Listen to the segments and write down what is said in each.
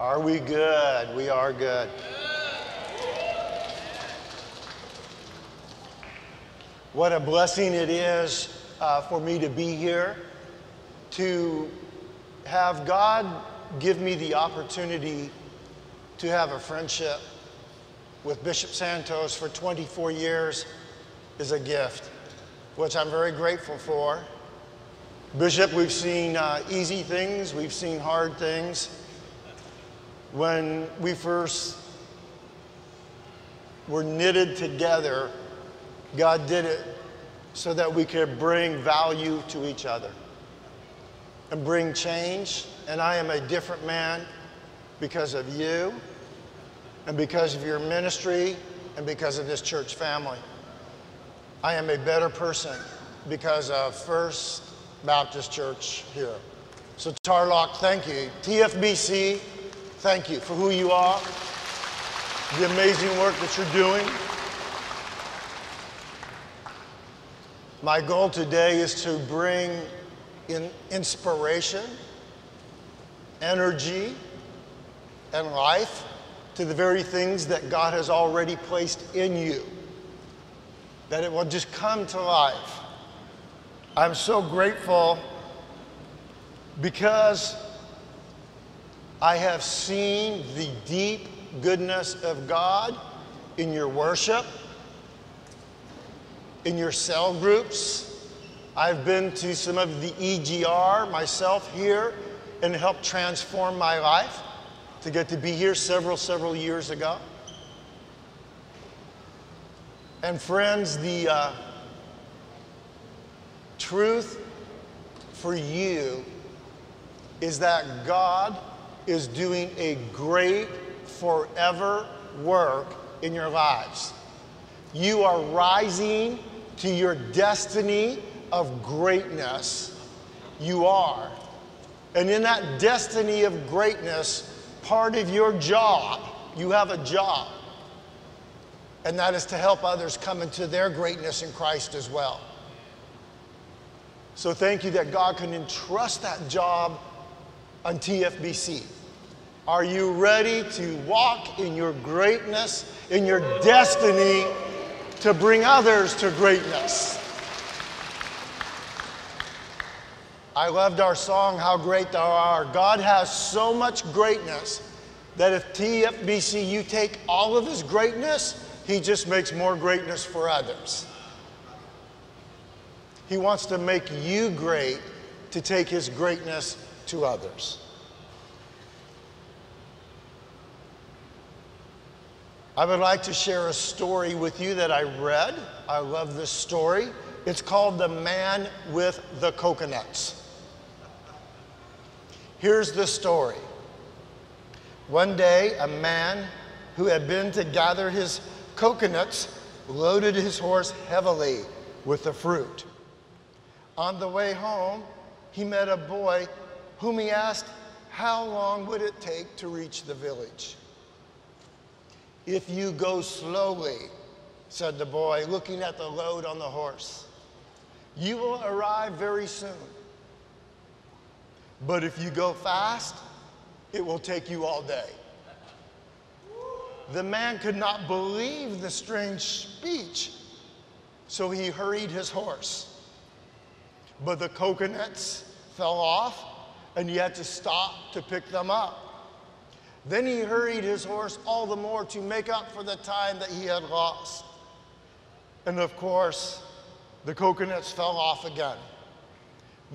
Are we good? We are good. What a blessing it is uh, for me to be here, to have God give me the opportunity to have a friendship with Bishop Santos for 24 years is a gift, which I'm very grateful for. Bishop, we've seen uh, easy things, we've seen hard things. When we first were knitted together, God did it so that we could bring value to each other and bring change. And I am a different man because of you and because of your ministry and because of this church family. I am a better person because of First Baptist Church here. So, Tarlac, thank you. TFBC, thank you for who you are, the amazing work that you're doing. My goal today is to bring in inspiration, energy, and life to the very things that God has already placed in you, that it will just come to life. I'm so grateful because I have seen the deep goodness of God in your worship in your cell groups. I've been to some of the EGR myself here and helped transform my life to get to be here several, several years ago. And friends, the uh, truth for you is that God is doing a great forever work in your lives. You are rising to your destiny of greatness. You are. And in that destiny of greatness, part of your job, you have a job. And that is to help others come into their greatness in Christ as well. So thank you that God can entrust that job on TFBC. Are you ready to walk in your greatness, in your destiny? to bring others to greatness. I loved our song, How Great Thou Art. God has so much greatness that if TFBC, you take all of his greatness, he just makes more greatness for others. He wants to make you great to take his greatness to others. I would like to share a story with you that I read. I love this story. It's called The Man with the Coconuts. Here's the story. One day, a man who had been to gather his coconuts loaded his horse heavily with the fruit. On the way home, he met a boy whom he asked how long would it take to reach the village. If you go slowly, said the boy, looking at the load on the horse, you will arrive very soon. But if you go fast, it will take you all day. The man could not believe the strange speech, so he hurried his horse. But the coconuts fell off, and he had to stop to pick them up. Then he hurried his horse all the more to make up for the time that he had lost. And of course, the coconuts fell off again.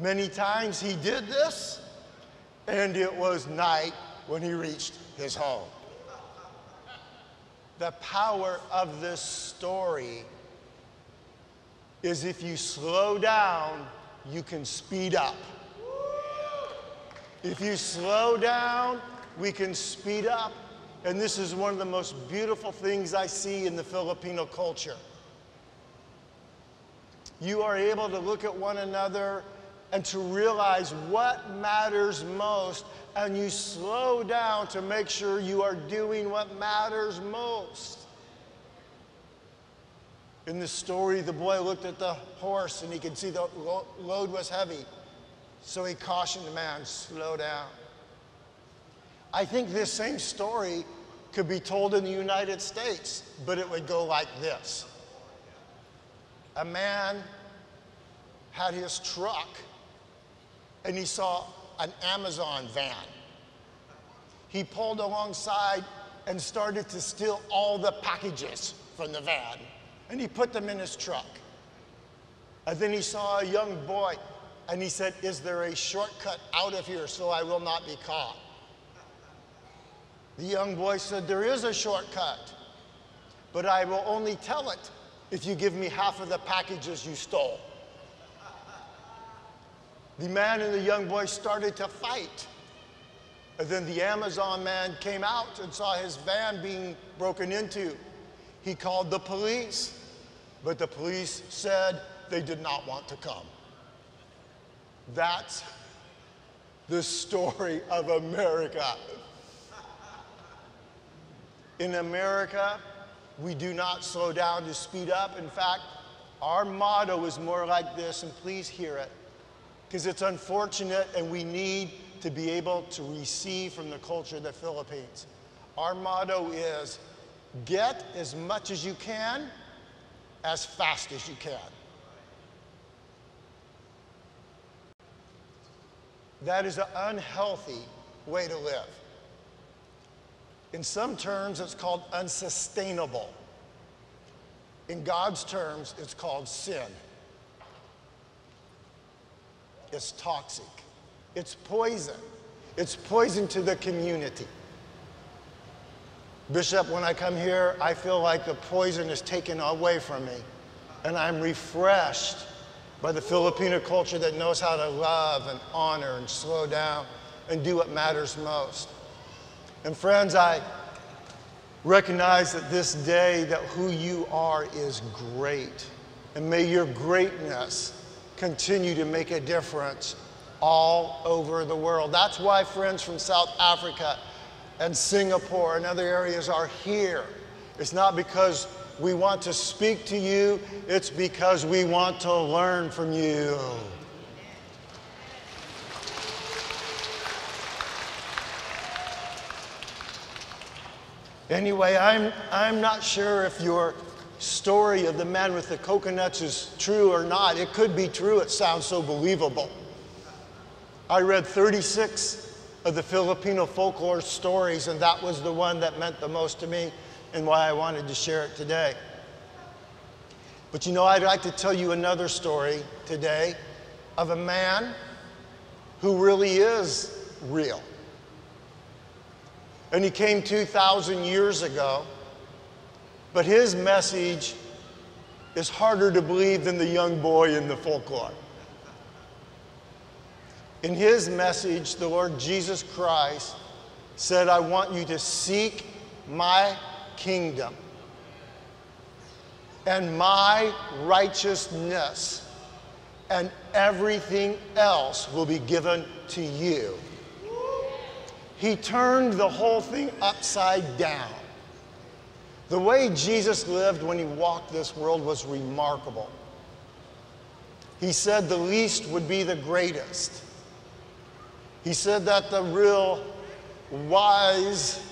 Many times he did this, and it was night when he reached his home. The power of this story is if you slow down, you can speed up. If you slow down, we can speed up. And this is one of the most beautiful things I see in the Filipino culture. You are able to look at one another and to realize what matters most, and you slow down to make sure you are doing what matters most. In the story, the boy looked at the horse and he could see the load was heavy. So he cautioned the man, slow down. I think this same story could be told in the United States, but it would go like this A man had his truck and he saw an Amazon van. He pulled alongside and started to steal all the packages from the van and he put them in his truck. And then he saw a young boy and he said, Is there a shortcut out of here so I will not be caught? The young boy said, There is a shortcut, but I will only tell it if you give me half of the packages you stole. The man and the young boy started to fight. And then the Amazon man came out and saw his van being broken into. He called the police, but the police said they did not want to come. That's the story of America. In America, we do not slow down to speed up. In fact, our motto is more like this, and please hear it, because it's unfortunate and we need to be able to receive from the culture of the Philippines. Our motto is get as much as you can, as fast as you can. That is an unhealthy way to live. In some terms, it's called unsustainable. In God's terms, it's called sin. It's toxic. It's poison. It's poison to the community. Bishop, when I come here, I feel like the poison is taken away from me, and I'm refreshed by the Filipino culture that knows how to love and honor and slow down and do what matters most. And friends, I recognize that this day that who you are is great. And may your greatness continue to make a difference all over the world. That's why friends from South Africa and Singapore and other areas are here. It's not because we want to speak to you, it's because we want to learn from you. Anyway, I'm, I'm not sure if your story of the man with the coconuts is true or not. It could be true, it sounds so believable. I read 36 of the Filipino folklore stories, and that was the one that meant the most to me and why I wanted to share it today. But you know, I'd like to tell you another story today of a man who really is real. And he came 2,000 years ago. But his message is harder to believe than the young boy in the folklore. In his message, the Lord Jesus Christ said, I want you to seek my kingdom and my righteousness, and everything else will be given to you. He turned the whole thing upside down. The way Jesus lived when he walked this world was remarkable. He said the least would be the greatest. He said that the real wise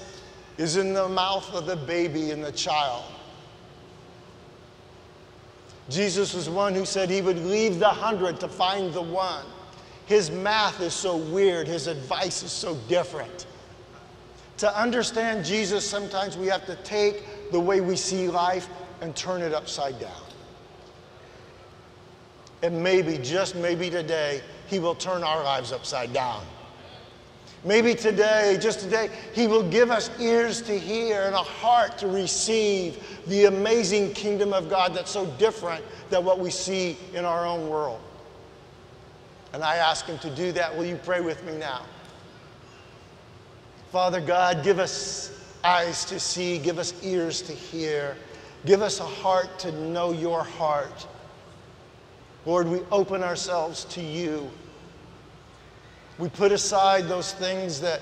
is in the mouth of the baby and the child. Jesus was one who said he would leave the hundred to find the one. His math is so weird, his advice is so different. To understand Jesus, sometimes we have to take the way we see life and turn it upside down. And maybe, just maybe today, he will turn our lives upside down. Maybe today, just today, He will give us ears to hear and a heart to receive the amazing kingdom of God that's so different than what we see in our own world. And I ask Him to do that. Will you pray with me now? Father God, give us eyes to see, give us ears to hear, give us a heart to know your heart. Lord, we open ourselves to you. We put aside those things that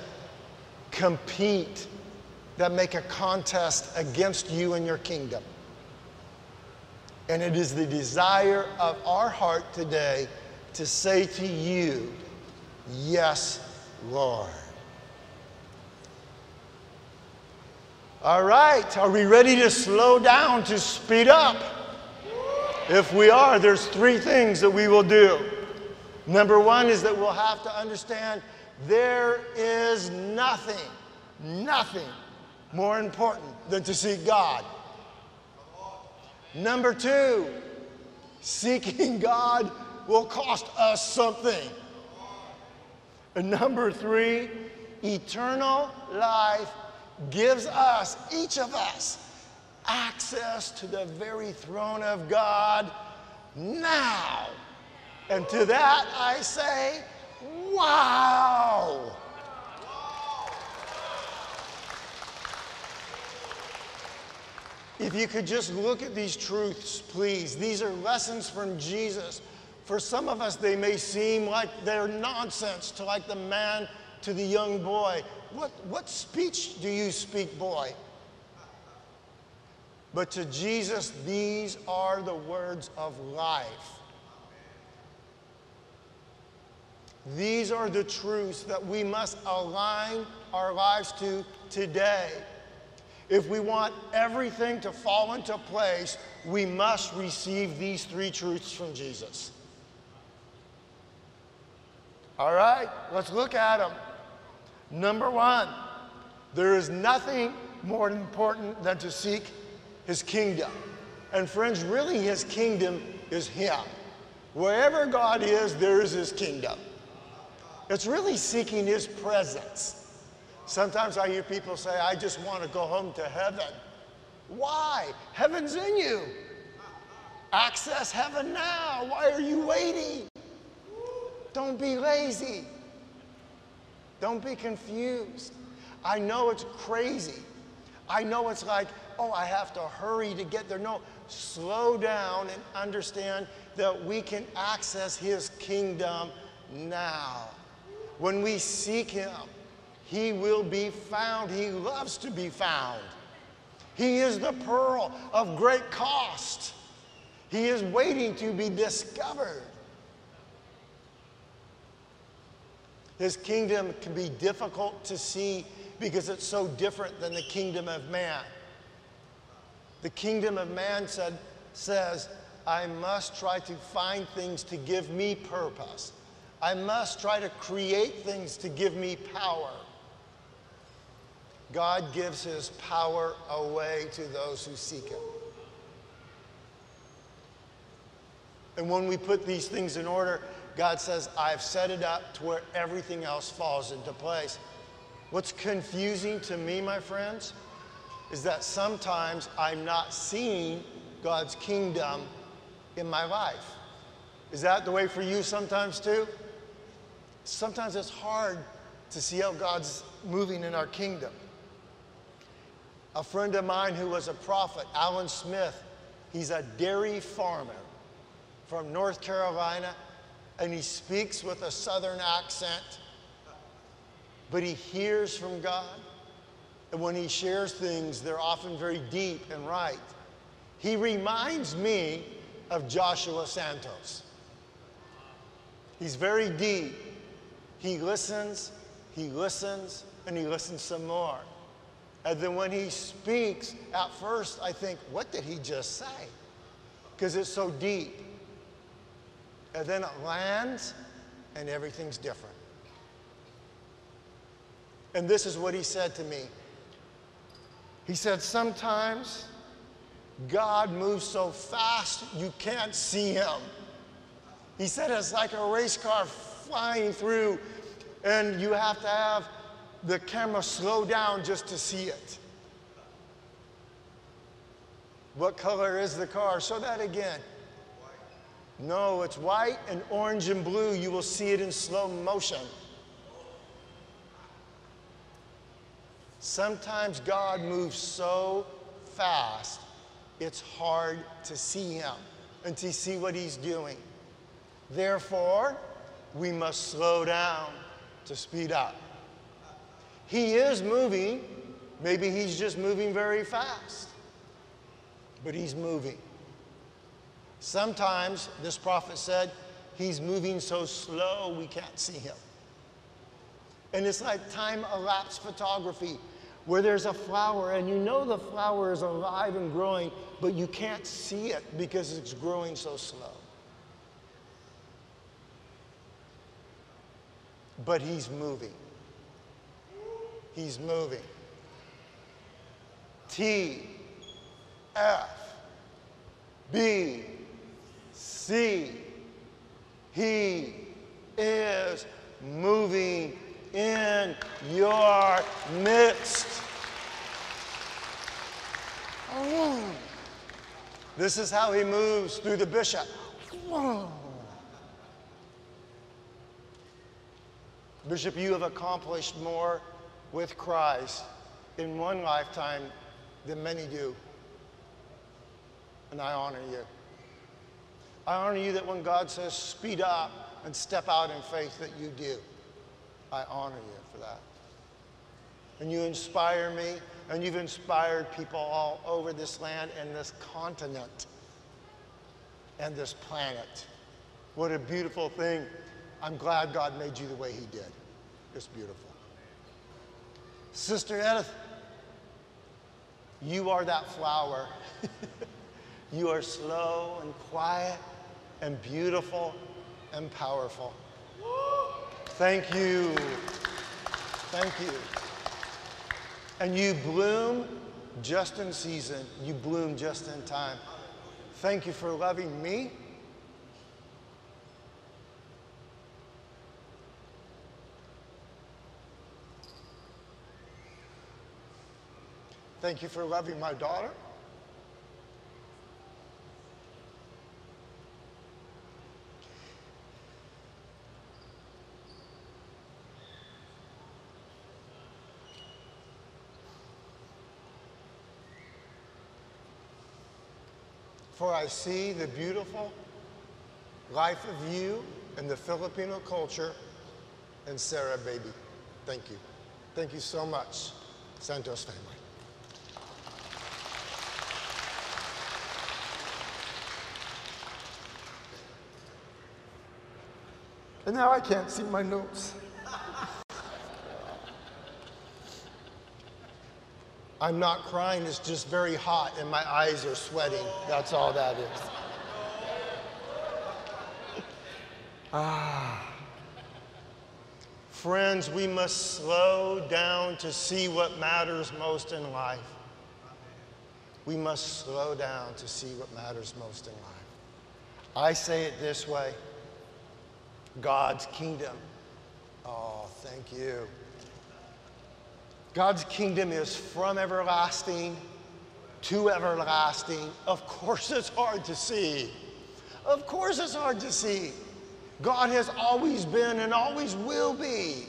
compete, that make a contest against you and your kingdom. And it is the desire of our heart today to say to you, Yes, Lord. All right, are we ready to slow down, to speed up? If we are, there's three things that we will do. Number one is that we'll have to understand there is nothing, nothing more important than to seek God. Number two, seeking God will cost us something. And number three, eternal life gives us, each of us, access to the very throne of God now. And to that I say, wow. If you could just look at these truths, please. These are lessons from Jesus. For some of us, they may seem like they're nonsense to like the man to the young boy. What, what speech do you speak, boy? But to Jesus, these are the words of life. These are the truths that we must align our lives to today. If we want everything to fall into place, we must receive these three truths from Jesus. All right, let's look at them. Number one, there is nothing more important than to seek his kingdom. And friends, really, his kingdom is him. Wherever God is, there is his kingdom. It's really seeking his presence. Sometimes I hear people say, I just want to go home to heaven. Why? Heaven's in you. Access heaven now. Why are you waiting? Don't be lazy. Don't be confused. I know it's crazy. I know it's like, oh, I have to hurry to get there. No, slow down and understand that we can access His kingdom now. When we seek Him, he will be found. He loves to be found. He is the pearl of great cost. He is waiting to be discovered. His kingdom can be difficult to see because it's so different than the kingdom of man. The kingdom of man said, says, I must try to find things to give me purpose. I must try to create things to give me power. God gives his power away to those who seek him. And when we put these things in order, God says, I've set it up to where everything else falls into place. What's confusing to me, my friends, is that sometimes I'm not seeing God's kingdom in my life. Is that the way for you sometimes too? Sometimes it's hard to see how God's moving in our kingdom. A friend of mine who was a prophet, Alan Smith, he's a dairy farmer from North Carolina, and he speaks with a southern accent, but he hears from God. And when he shares things, they're often very deep and right. He reminds me of Joshua Santos. He's very deep. He listens, he listens, and he listens some more. And then when he speaks, at first I think, what did he just say? Because it's so deep. And then it lands and everything's different. And this is what he said to me. He said, Sometimes God moves so fast you can't see him. He said it's like a race car flying through, and you have to have the camera slow down just to see it. What color is the car? Show that again. No, it's white and orange and blue. You will see it in slow motion. Sometimes God moves so fast, it's hard to see Him and to see what He's doing. Therefore, we must slow down to speed up. He is moving. Maybe he's just moving very fast, but he's moving. Sometimes, this prophet said, he's moving so slow we can't see him. And it's like time elapsed photography. where there's a flower and you know the flower is alive and growing, but you can't see it because it's growing so slow. But he's moving. He's moving. T, F, B, C. He is moving in your midst. This is how he moves through the bishop. Bishop, you have accomplished more with Christ in one lifetime than many do. And I honor you. I honor you that when God says speed up and step out in faith, that you do. I honor you for that. And you inspire me, and you've inspired people all over this land and this continent and this planet. What a beautiful thing. I'm glad God made you the way He did. It's beautiful. Sister Edith, you are that flower. you are slow and quiet and beautiful and powerful. Thank you. Thank you. And you bloom just in season. You bloom just in time. Thank you for loving me. Thank you for loving my daughter. For I see the beautiful life of you and the Filipino culture and Sarah, baby. Thank you. Thank you so much, Santos family. And now I can't see my notes. I'm not crying, it's just very hot and my eyes are sweating. That's all that is. Ah. Friends, we must slow down to see what matters most in life. We must slow down to see what matters most in life. I say it this way God's kingdom. Oh, thank you. God's kingdom is from everlasting to everlasting. Of course, it's hard to see. Of course, it's hard to see. God has always been and always will be.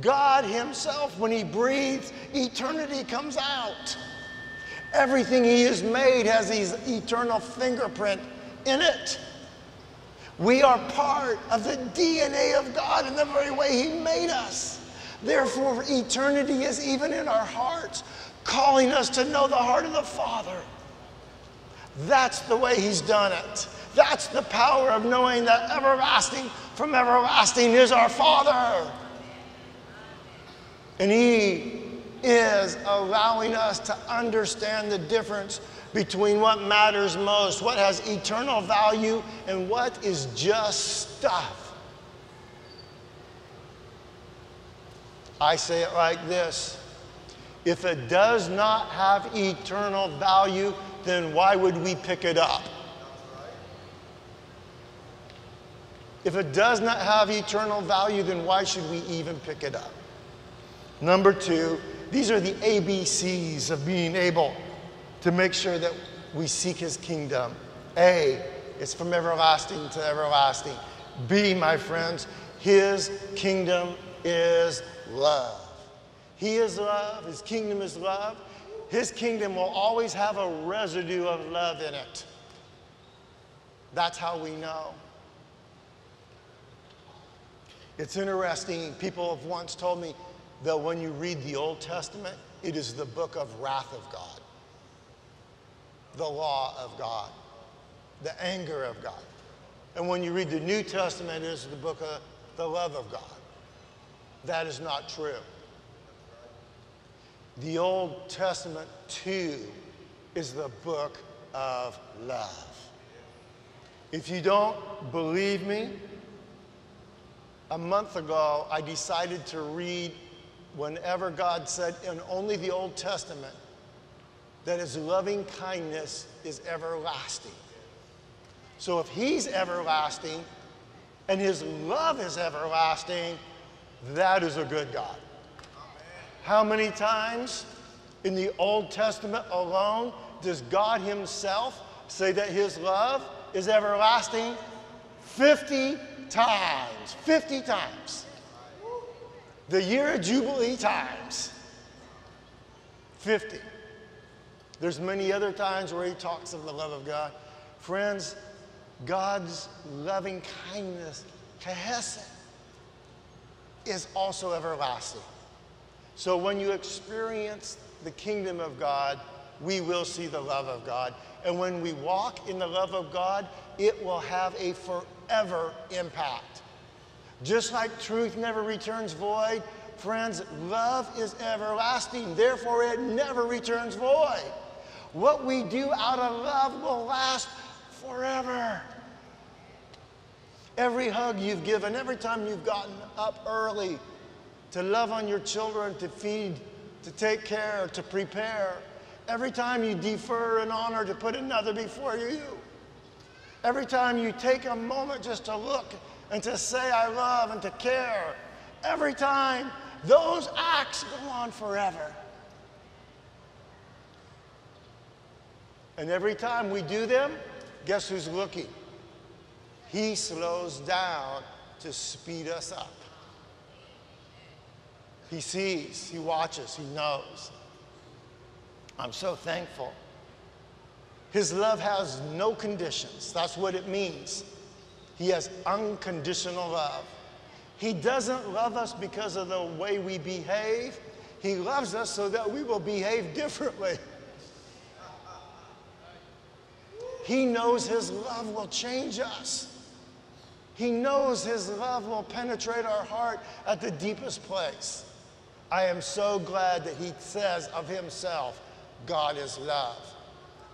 God Himself, when He breathes, eternity comes out. Everything He has made has His eternal fingerprint in it. We are part of the DNA of God in the very way He made us. Therefore, eternity is even in our hearts, calling us to know the heart of the Father. That's the way He's done it. That's the power of knowing that everlasting from everlasting is our Father. And He is allowing us to understand the difference between what matters most, what has eternal value, and what is just stuff. I say it like this if it does not have eternal value, then why would we pick it up? If it does not have eternal value, then why should we even pick it up? Number two, these are the ABCs of being able to make sure that we seek his kingdom. A, it's from everlasting to everlasting. B, my friends, his kingdom is love. He is love, His kingdom is love. His kingdom will always have a residue of love in it. That's how we know. It's interesting, people have once told me that when you read the Old Testament, it is the book of wrath of God, the law of God, the anger of God. And when you read the New Testament, it is the book of the love of God. That is not true. The Old Testament, too, is the book of love. If you don't believe me, a month ago I decided to read whenever God said in only the Old Testament that his loving kindness is everlasting. So if he's everlasting and his love is everlasting, that is a good God. How many times in the Old Testament alone does God himself say that his love is everlasting? 50 times. 50 times. The year of Jubilee times. 50. There's many other times where he talks of the love of God. Friends, God's loving kindness, chesed, is also everlasting. So when you experience the kingdom of God, we will see the love of God. And when we walk in the love of God, it will have a forever impact. Just like truth never returns void, friends, love is everlasting. Therefore, it never returns void. What we do out of love will last forever. Every hug you've given, every time you've gotten up early to love on your children, to feed, to take care, to prepare, every time you defer an honor to put another before you, every time you take a moment just to look and to say, I love and to care, every time those acts go on forever. And every time we do them, guess who's looking? He slows down to speed us up. He sees, he watches, he knows. I'm so thankful. His love has no conditions. That's what it means. He has unconditional love. He doesn't love us because of the way we behave. He loves us so that we will behave differently. He knows His love will change us. He knows His love will penetrate our heart at the deepest place. I am so glad that He says of Himself, God is love.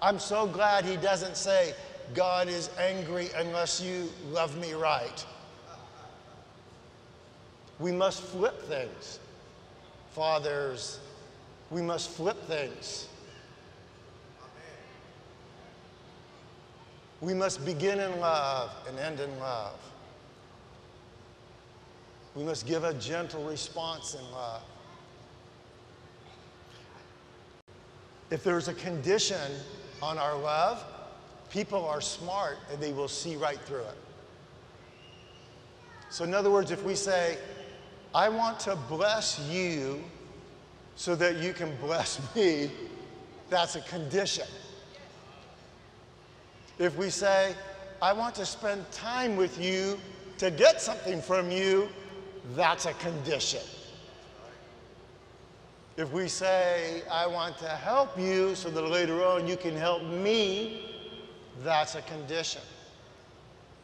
I'm so glad He doesn't say, God is angry unless you love me right. We must flip things. Fathers, we must flip things. We must begin in love and end in love. We must give a gentle response in love. If there's a condition on our love, people are smart and they will see right through it. So, in other words, if we say, I want to bless you so that you can bless me, that's a condition. If we say, I want to spend time with you to get something from you, that's a condition. If we say, I want to help you so that later on you can help me, that's a condition.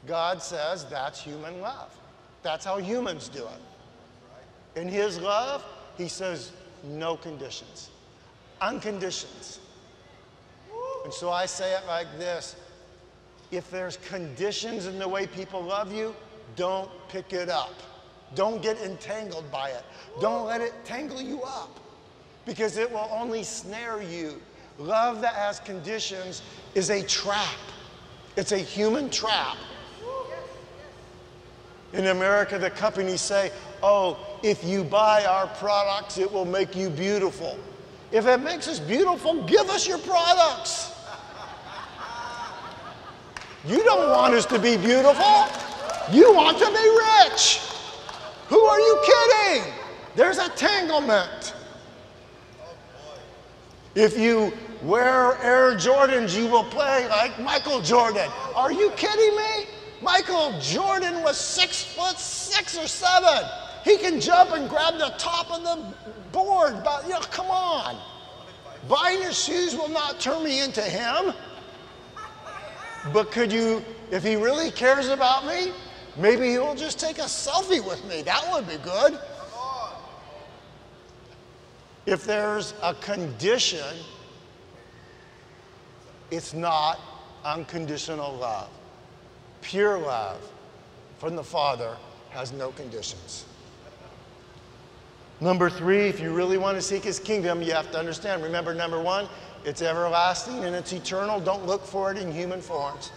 God says that's human love. That's how humans do it. In His love, He says no conditions, unconditions. And so I say it like this if there's conditions in the way people love you, don't pick it up. Don't get entangled by it. Don't let it tangle you up because it will only snare you. Love that has conditions is a trap, it's a human trap. In America, the companies say, oh, if you buy our products, it will make you beautiful. If it makes us beautiful, give us your products. You don't want us to be beautiful. You want to be rich. Who are you kidding? There's a tanglement. If you wear Air Jordans, you will play like Michael Jordan. Are you kidding me? Michael Jordan was six foot six or seven. He can jump and grab the top of the board, but you know, come on. Buying his shoes will not turn me into him. But could you, if he really cares about me, maybe he'll just take a selfie with me. That would be good. If there's a condition, it's not unconditional love. Pure love from the Father has no conditions. Number three, if you really want to seek his kingdom, you have to understand. Remember, number one, it's everlasting and it's eternal. Don't look for it in human forms.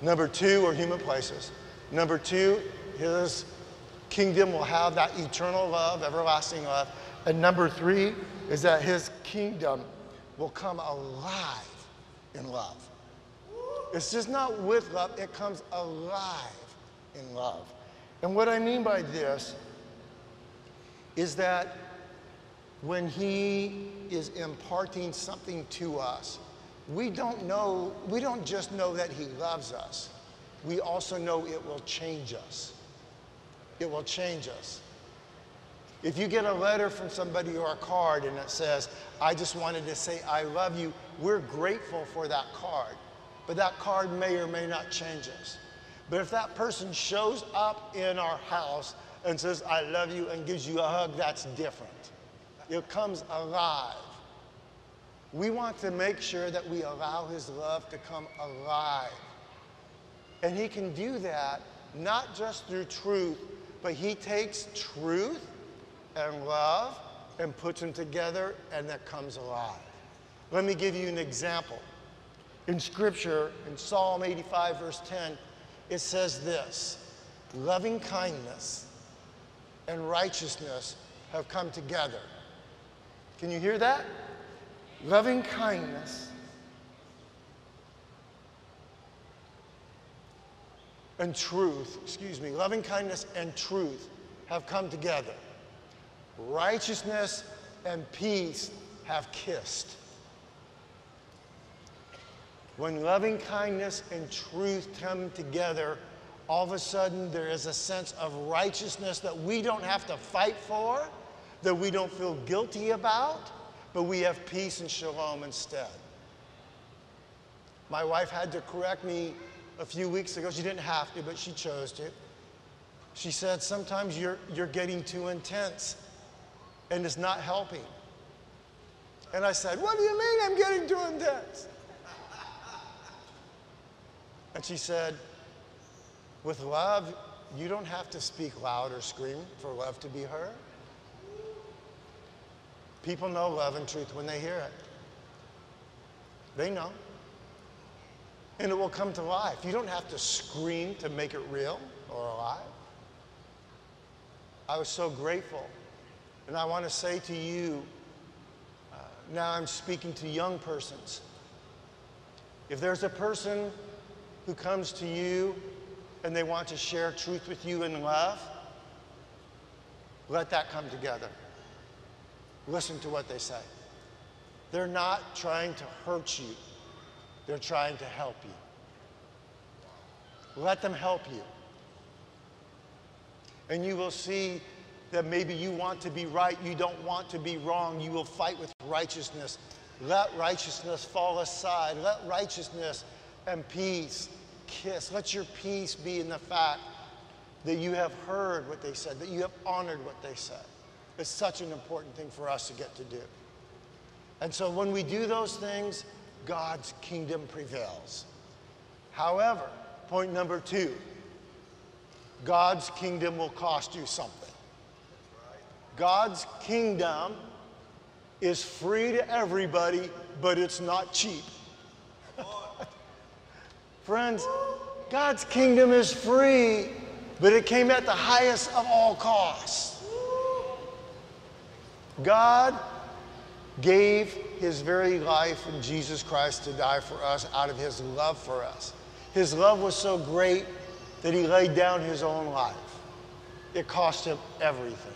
Number two, or human places. Number two, his kingdom will have that eternal love, everlasting love. And number three is that his kingdom will come alive in love. It's just not with love, it comes alive in love. And what I mean by this is that when he is imparting something to us, we don't know, we don't just know that he loves us. We also know it will change us. It will change us. If you get a letter from somebody or a card and it says, I just wanted to say I love you, we're grateful for that card. But that card may or may not change us. But if that person shows up in our house and says, I love you, and gives you a hug, that's different. It comes alive. We want to make sure that we allow His love to come alive. And He can do that not just through truth, but He takes truth and love and puts them together, and that comes alive. Let me give you an example. In Scripture, in Psalm 85, verse 10, it says this loving kindness and righteousness have come together. Can you hear that? Loving kindness and truth, excuse me, loving kindness and truth have come together. Righteousness and peace have kissed. When loving kindness and truth come together, all of a sudden there is a sense of righteousness that we don't have to fight for, that we don't feel guilty about, but we have peace and shalom instead. My wife had to correct me a few weeks ago. She didn't have to, but she chose to. She said, Sometimes you're, you're getting too intense and it's not helping. And I said, What do you mean I'm getting too intense? And she said, With love, you don't have to speak loud or scream for love to be heard. People know love and truth when they hear it. They know. And it will come to life. You don't have to scream to make it real or alive. I was so grateful. And I want to say to you, uh, now I'm speaking to young persons. If there's a person who comes to you and they want to share truth with you in love, let that come together. Listen to what they say. They're not trying to hurt you, they're trying to help you. Let them help you. And you will see that maybe you want to be right, you don't want to be wrong. You will fight with righteousness. Let righteousness fall aside. Let righteousness and peace kiss. Let your peace be in the fact that you have heard what they said, that you have honored what they said. It's such an important thing for us to get to do. And so when we do those things, God's kingdom prevails. However, point number two God's kingdom will cost you something. God's kingdom is free to everybody, but it's not cheap. Friends, God's kingdom is free, but it came at the highest of all costs. God gave his very life in Jesus Christ to die for us out of his love for us. His love was so great that he laid down his own life. It cost him everything.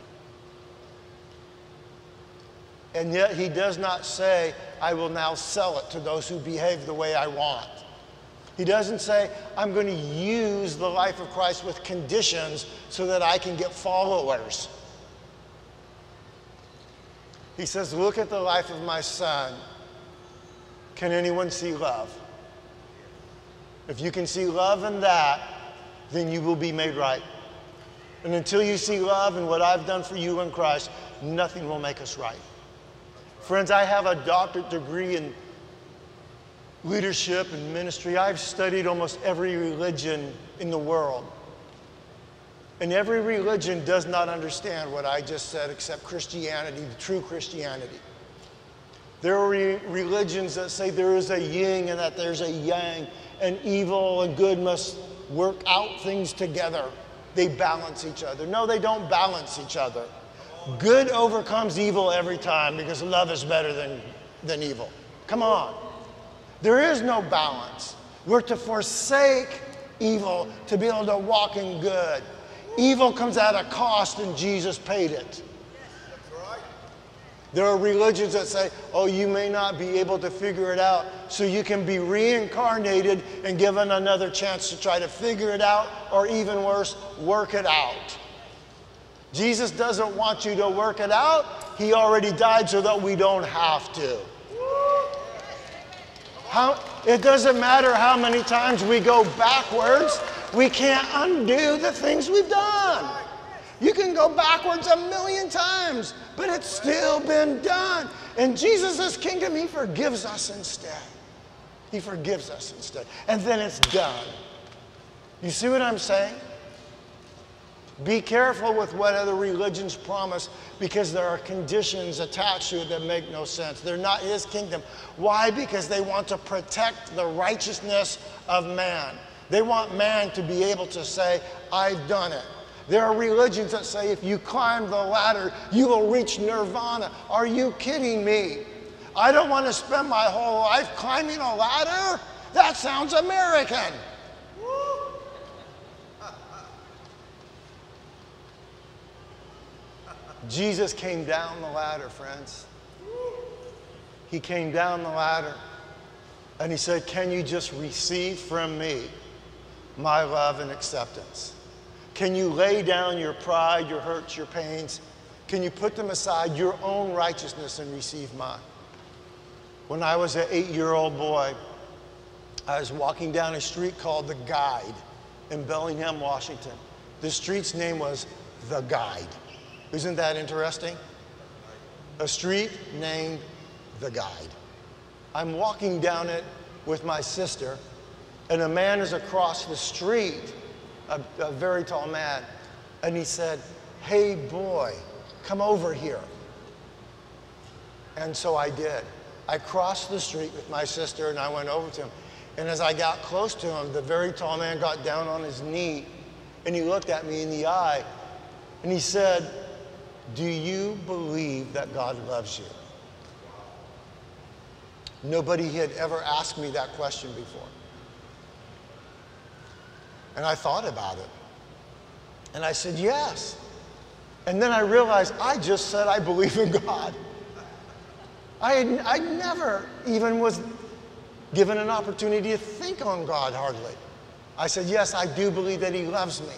And yet he does not say, I will now sell it to those who behave the way I want. He doesn't say, I'm going to use the life of Christ with conditions so that I can get followers. He says, Look at the life of my son. Can anyone see love? If you can see love in that, then you will be made right. And until you see love in what I've done for you in Christ, nothing will make us right. Friends, I have a doctorate degree in leadership and ministry. I've studied almost every religion in the world. And every religion does not understand what I just said except Christianity, the true Christianity. There are re- religions that say there is a yin and that there's a yang, and evil and good must work out things together. They balance each other. No, they don't balance each other. Good overcomes evil every time because love is better than, than evil. Come on. There is no balance. We're to forsake evil to be able to walk in good. Evil comes at a cost, and Jesus paid it. There are religions that say, oh, you may not be able to figure it out, so you can be reincarnated and given another chance to try to figure it out, or even worse, work it out. Jesus doesn't want you to work it out. He already died so that we don't have to. How, it doesn't matter how many times we go backwards, we can't undo the things we've done. You can go backwards a million times, but it's still been done. In Jesus' kingdom, He forgives us instead. He forgives us instead. And then it's done. You see what I'm saying? Be careful with what other religions promise because there are conditions attached to it that make no sense. They're not His kingdom. Why? Because they want to protect the righteousness of man. They want man to be able to say, I've done it. There are religions that say if you climb the ladder, you will reach nirvana. Are you kidding me? I don't want to spend my whole life climbing a ladder. That sounds American. Jesus came down the ladder, friends. He came down the ladder and he said, Can you just receive from me my love and acceptance? Can you lay down your pride, your hurts, your pains? Can you put them aside, your own righteousness, and receive mine? When I was an eight year old boy, I was walking down a street called The Guide in Bellingham, Washington. The street's name was The Guide. Isn't that interesting? A street named The Guide. I'm walking down it with my sister, and a man is across the street a, a very tall man, and he said, Hey, boy, come over here. And so I did. I crossed the street with my sister and I went over to him. And as I got close to him, the very tall man got down on his knee and he looked at me in the eye and he said, Do you believe that God loves you? Nobody had ever asked me that question before. And I thought about it. And I said, Yes. And then I realized I just said I believe in God. I, had, I never even was given an opportunity to think on God hardly. I said, Yes, I do believe that He loves me.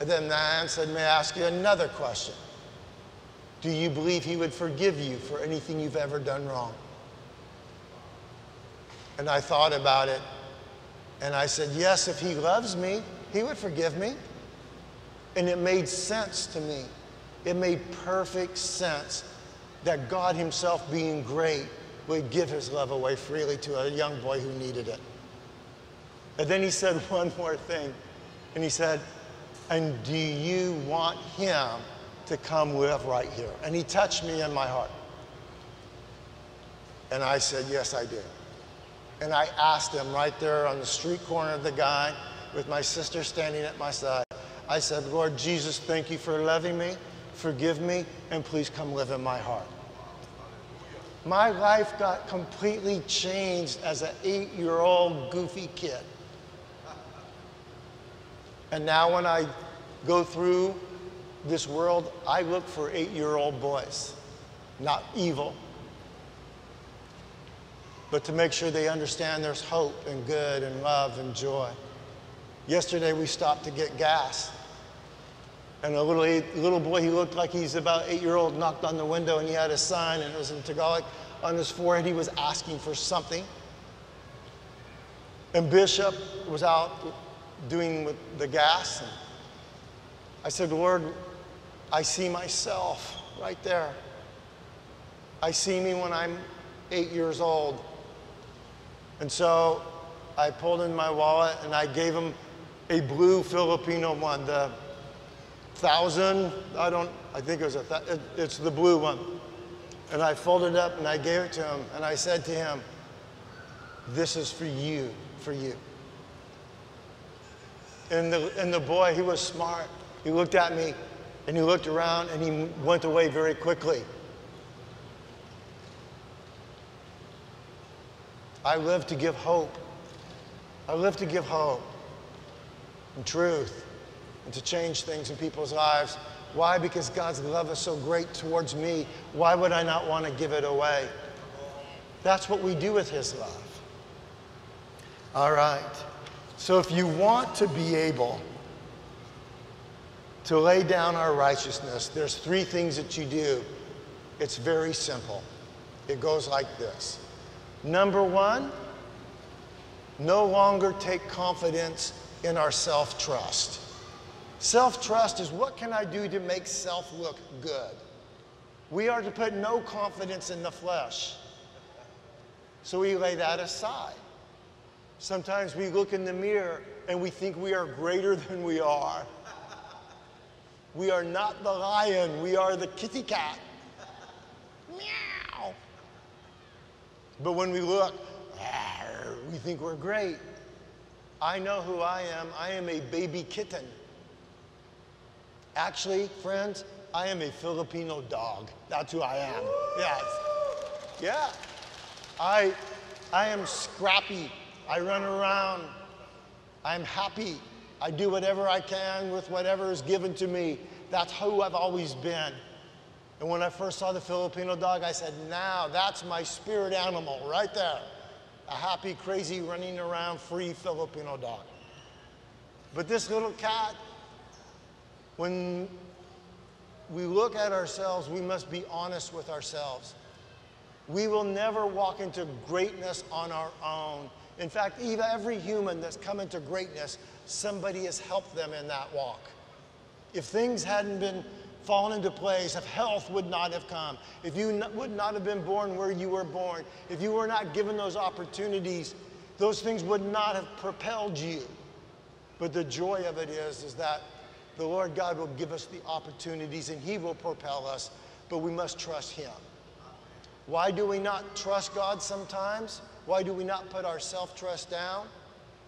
And then the man said, May I ask you another question? Do you believe He would forgive you for anything you've ever done wrong? And I thought about it and I said, Yes, if he loves me, he would forgive me. And it made sense to me. It made perfect sense that God Himself, being great, would give His love away freely to a young boy who needed it. And then He said one more thing. And He said, And do you want Him to come live right here? And He touched me in my heart. And I said, Yes, I do. And I asked him right there on the street corner of the Guide with my sister standing at my side. I said, Lord Jesus, thank you for loving me, forgive me, and please come live in my heart. My life got completely changed as an eight year old goofy kid. And now when I go through this world, I look for eight year old boys, not evil, but to make sure they understand there's hope and good and love and joy. Yesterday we stopped to get gas. And a little, eight, little boy, he looked like he's about eight year old, knocked on the window and he had a sign and it was in Tagalog. On his forehead, he was asking for something. And Bishop was out doing with the gas. And I said, Lord, I see myself right there. I see me when I'm eight years old. And so I pulled in my wallet and I gave him a blue Filipino one, the thousand, I don't, I think it was a, th- it's the blue one. And I folded it up and I gave it to him and I said to him, This is for you, for you. And the, and the boy, he was smart. He looked at me and he looked around and he went away very quickly. I live to give hope. I live to give hope and truth and to change things in people's lives. Why? Because God's love is so great towards me. Why would I not want to give it away? That's what we do with His love. All right. So if you want to be able to lay down our righteousness, there's three things that you do. It's very simple. It goes like this. Number one, no longer take confidence in our self trust. Self trust is what can I do to make self look good? We are to put no confidence in the flesh. So we lay that aside. Sometimes we look in the mirror and we think we are greater than we are. We are not the lion, we are the kitty cat. But when we look, we think we're great. I know who I am. I am a baby kitten. Actually, friends, I am a Filipino dog. That's who I am. Yes. Yeah. I, I am scrappy. I run around. I'm happy. I do whatever I can with whatever is given to me. That's who I've always been. And when I first saw the Filipino dog, I said, now that's my spirit animal right there a happy, crazy, running around, free Filipino dog. But this little cat, when we look at ourselves, we must be honest with ourselves. We will never walk into greatness on our own. In fact, even every human that's come into greatness, somebody has helped them in that walk. If things hadn't been fallen into place, if health would not have come, if you would not have been born where you were born, if you were not given those opportunities, those things would not have propelled you. But the joy of it is, is that the Lord God will give us the opportunities and He will propel us, but we must trust Him. Why do we not trust God sometimes? Why do we not put our self trust down?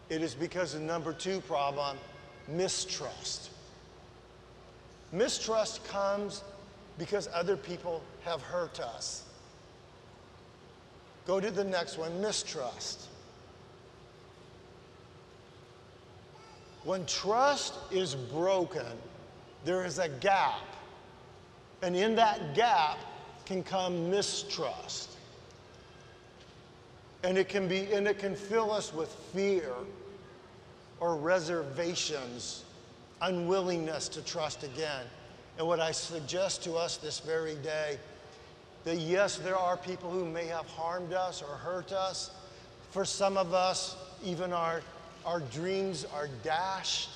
It is because of number two problem mistrust. Mistrust comes because other people have hurt us. Go to the next one mistrust. When trust is broken, there is a gap. And in that gap can come mistrust. And it can be and it can fill us with fear or reservations unwillingness to trust again. And what I suggest to us this very day, that yes, there are people who may have harmed us or hurt us. For some of us, even our, our dreams are dashed.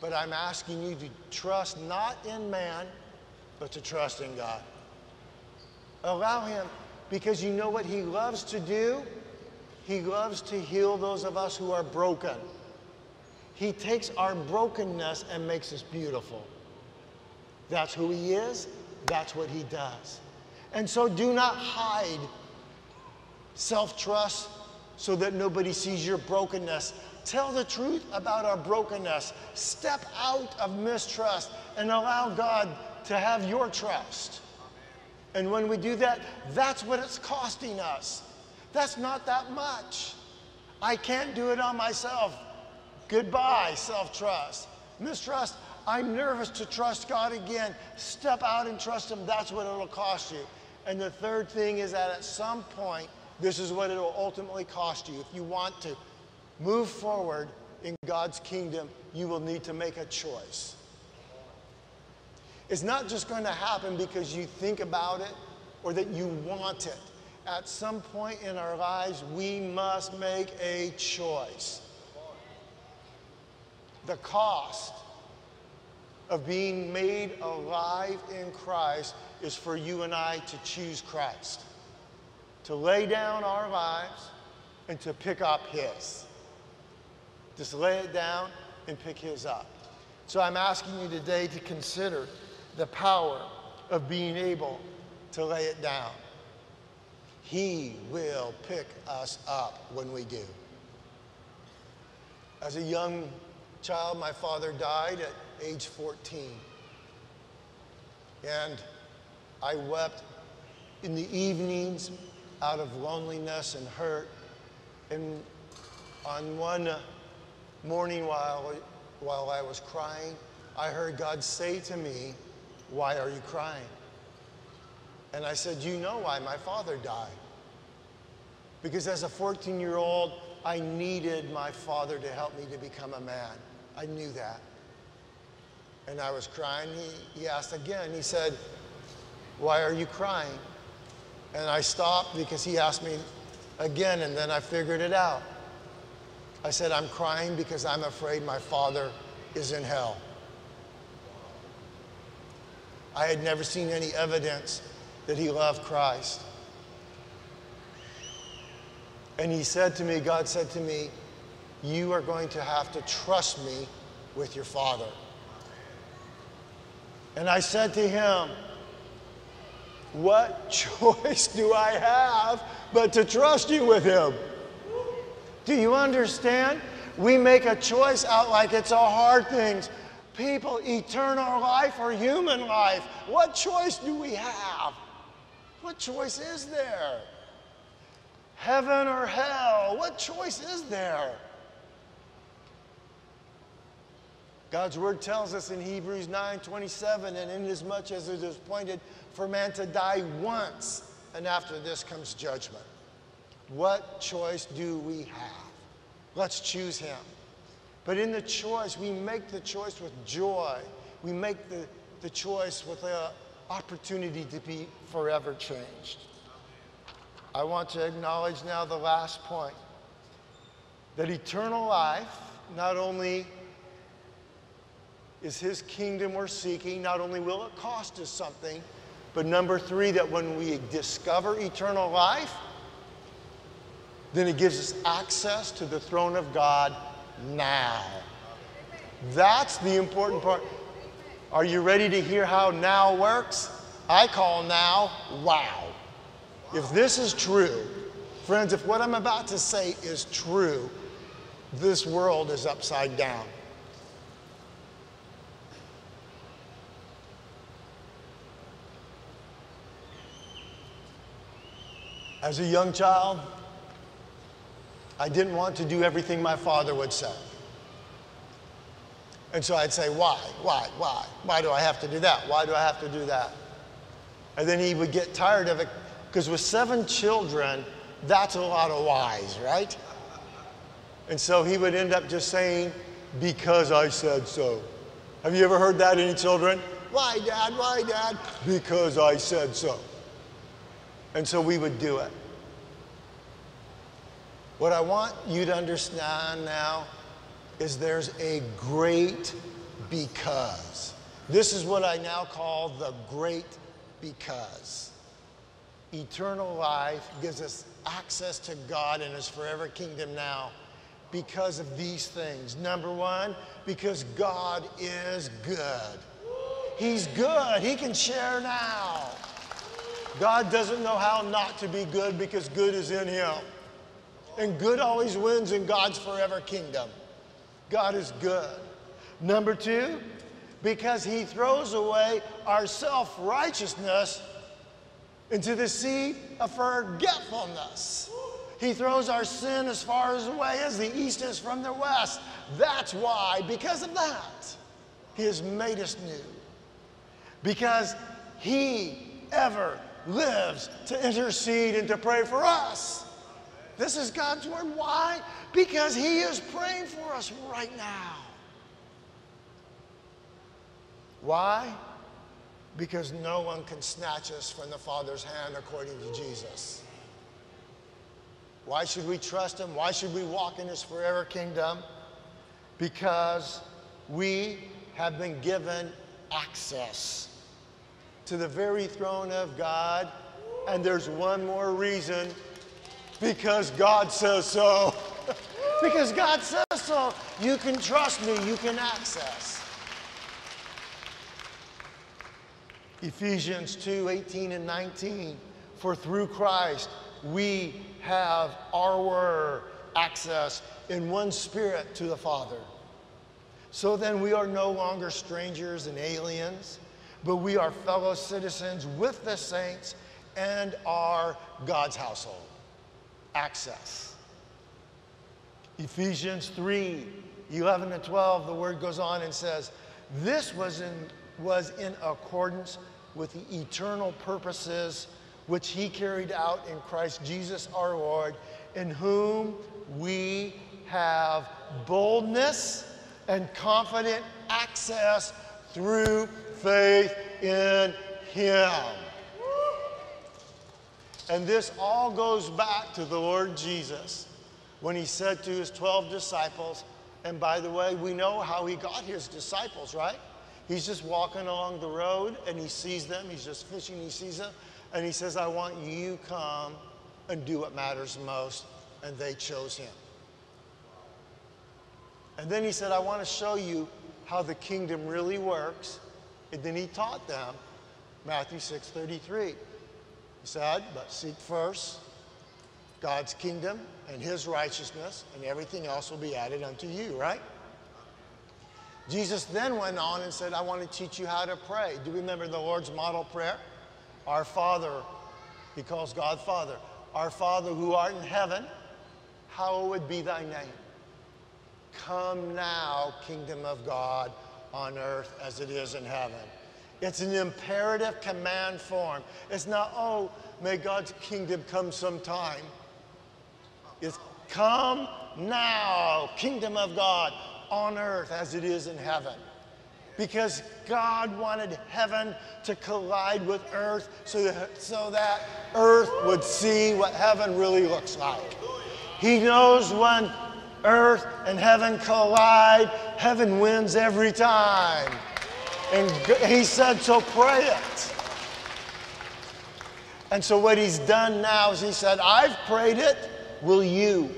But I'm asking you to trust not in man, but to trust in God. Allow Him, because you know what He loves to do? He loves to heal those of us who are broken. He takes our brokenness and makes us beautiful. That's who He is, that's what He does. And so do not hide self trust so that nobody sees your brokenness. Tell the truth about our brokenness. Step out of mistrust and allow God to have your trust. And when we do that, that's what it's costing us. That's not that much. I can't do it on myself. Goodbye, self trust. Mistrust, I'm nervous to trust God again. Step out and trust Him. That's what it'll cost you. And the third thing is that at some point, this is what it'll ultimately cost you. If you want to move forward in God's kingdom, you will need to make a choice. It's not just going to happen because you think about it or that you want it. At some point in our lives, we must make a choice the cost of being made alive in Christ is for you and I to choose Christ, to lay down our lives and to pick up His. Just lay it down and pick His up. So I'm asking you today to consider the power of being able to lay it down. He will pick us up when we do. As a young child, my father died at age 14. And I wept in the evenings out of loneliness and hurt. And on one morning while, while I was crying, I heard God say to me, Why are you crying? And I said, You know why my father died. Because as a 14 year old, I needed my father to help me to become a man. I knew that. And I was crying. He, he asked again, he said, Why are you crying? And I stopped because he asked me again, and then I figured it out. I said, I'm crying because I'm afraid my father is in hell. I had never seen any evidence that he loved Christ. And he said to me, God said to me, You are going to have to trust me with your father. And I said to him, What choice do I have but to trust you with him? Do you understand? We make a choice out like it's a hard thing. People, eternal life or human life. What choice do we have? What choice is there? Heaven or hell? What choice is there? God's word tells us in Hebrews 9 27, and inasmuch as it is appointed for man to die once, and after this comes judgment. What choice do we have? Let's choose Him. But in the choice, we make the choice with joy. We make the, the choice with the opportunity to be forever changed. I want to acknowledge now the last point that eternal life not only is his kingdom we're seeking, not only will it cost us something, but number three, that when we discover eternal life, then it gives us access to the throne of God now. That's the important part. Are you ready to hear how now works? I call now wow. If this is true, friends, if what I'm about to say is true, this world is upside down. As a young child, I didn't want to do everything my father would say. And so I'd say, Why? Why? Why? Why do I have to do that? Why do I have to do that? And then he would get tired of it because with seven children, that's a lot of whys, right? And so he would end up just saying, Because I said so. Have you ever heard that, any children? Why, Dad? Why, Dad? Because I said so. And so we would do it. What I want you to understand now is there's a great because. This is what I now call the great because. Eternal life gives us access to God and His forever kingdom now because of these things. Number one, because God is good. He's good. He can share now. God doesn't know how not to be good because good is in Him. And good always wins in God's forever kingdom. God is good. Number two, because he throws away our self righteousness into the sea of forgetfulness. He throws our sin as far as away as the east is from the west. That's why, because of that, he has made us new. Because he ever lives to intercede and to pray for us. This is God's word. Why? Because He is praying for us right now. Why? Because no one can snatch us from the Father's hand according to Jesus. Why should we trust Him? Why should we walk in His forever kingdom? Because we have been given access. To the very throne of God. And there's one more reason because God says so. because God says so. You can trust me, you can access. Ephesians 2 18 and 19. For through Christ we have our access in one spirit to the Father. So then we are no longer strangers and aliens, but we are fellow citizens with the saints and are God's household. Access. Ephesians 3 11 and 12, the word goes on and says, This was in, was in accordance with the eternal purposes which he carried out in Christ Jesus our Lord, in whom we have boldness and confident access through faith in him. And this all goes back to the Lord Jesus when he said to his 12 disciples, and by the way, we know how he got his disciples, right? He's just walking along the road and he sees them. He's just fishing, he sees them. And he says, I want you come and do what matters most. And they chose him. And then he said, I want to show you how the kingdom really works. And then he taught them Matthew 6 33. He said, But seek first God's kingdom and his righteousness, and everything else will be added unto you, right? Jesus then went on and said, I want to teach you how to pray. Do you remember the Lord's model prayer? Our Father, he calls God Father. Our Father who art in heaven, hallowed be thy name. Come now, kingdom of God on earth as it is in heaven. It's an imperative command form. It's not, oh, may God's kingdom come sometime. It's come now, kingdom of God on earth as it is in heaven. Because God wanted heaven to collide with earth so that, so that earth would see what heaven really looks like. He knows when earth and heaven collide, heaven wins every time. And he said, so pray it. And so what he's done now is he said, I've prayed it, will you?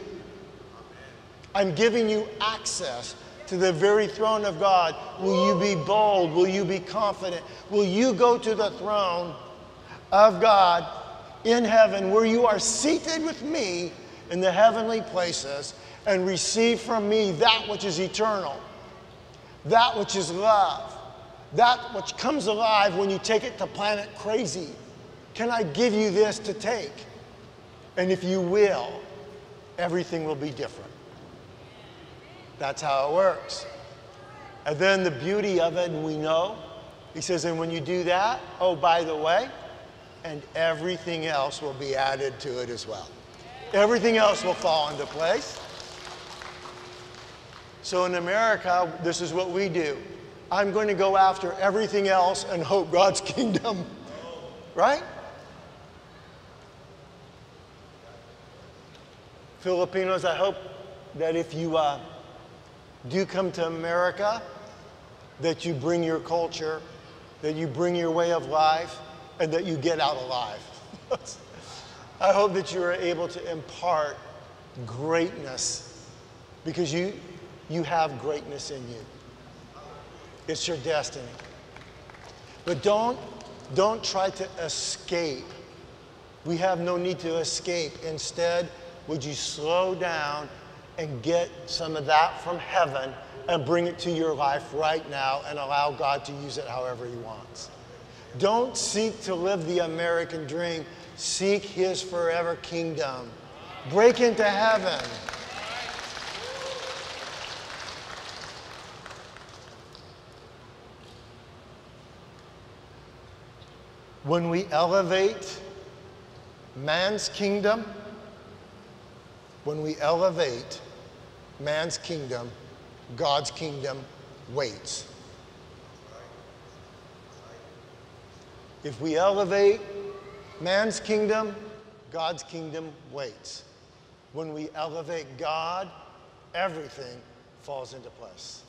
I'm giving you access to the very throne of God. Will you be bold? Will you be confident? Will you go to the throne of God in heaven where you are seated with me in the heavenly places and receive from me that which is eternal, that which is love, that which comes alive when you take it to planet crazy? Can I give you this to take? And if you will, everything will be different. That's how it works. And then the beauty of it, and we know, he says, and when you do that, oh, by the way, and everything else will be added to it as well. Everything else will fall into place. So in America, this is what we do. I'm going to go after everything else and hope God's kingdom, right? Filipinos, I hope that if you uh, do come to America, that you bring your culture, that you bring your way of life, and that you get out alive. I hope that you are able to impart greatness because you, you have greatness in you. It's your destiny. But don't, don't try to escape. We have no need to escape. Instead, would you slow down and get some of that from heaven and bring it to your life right now and allow God to use it however He wants. Don't seek to live the American dream, seek His forever kingdom. Break into heaven. When we elevate man's kingdom, when we elevate man's kingdom, God's kingdom waits. If we elevate man's kingdom, God's kingdom waits. When we elevate God, everything falls into place.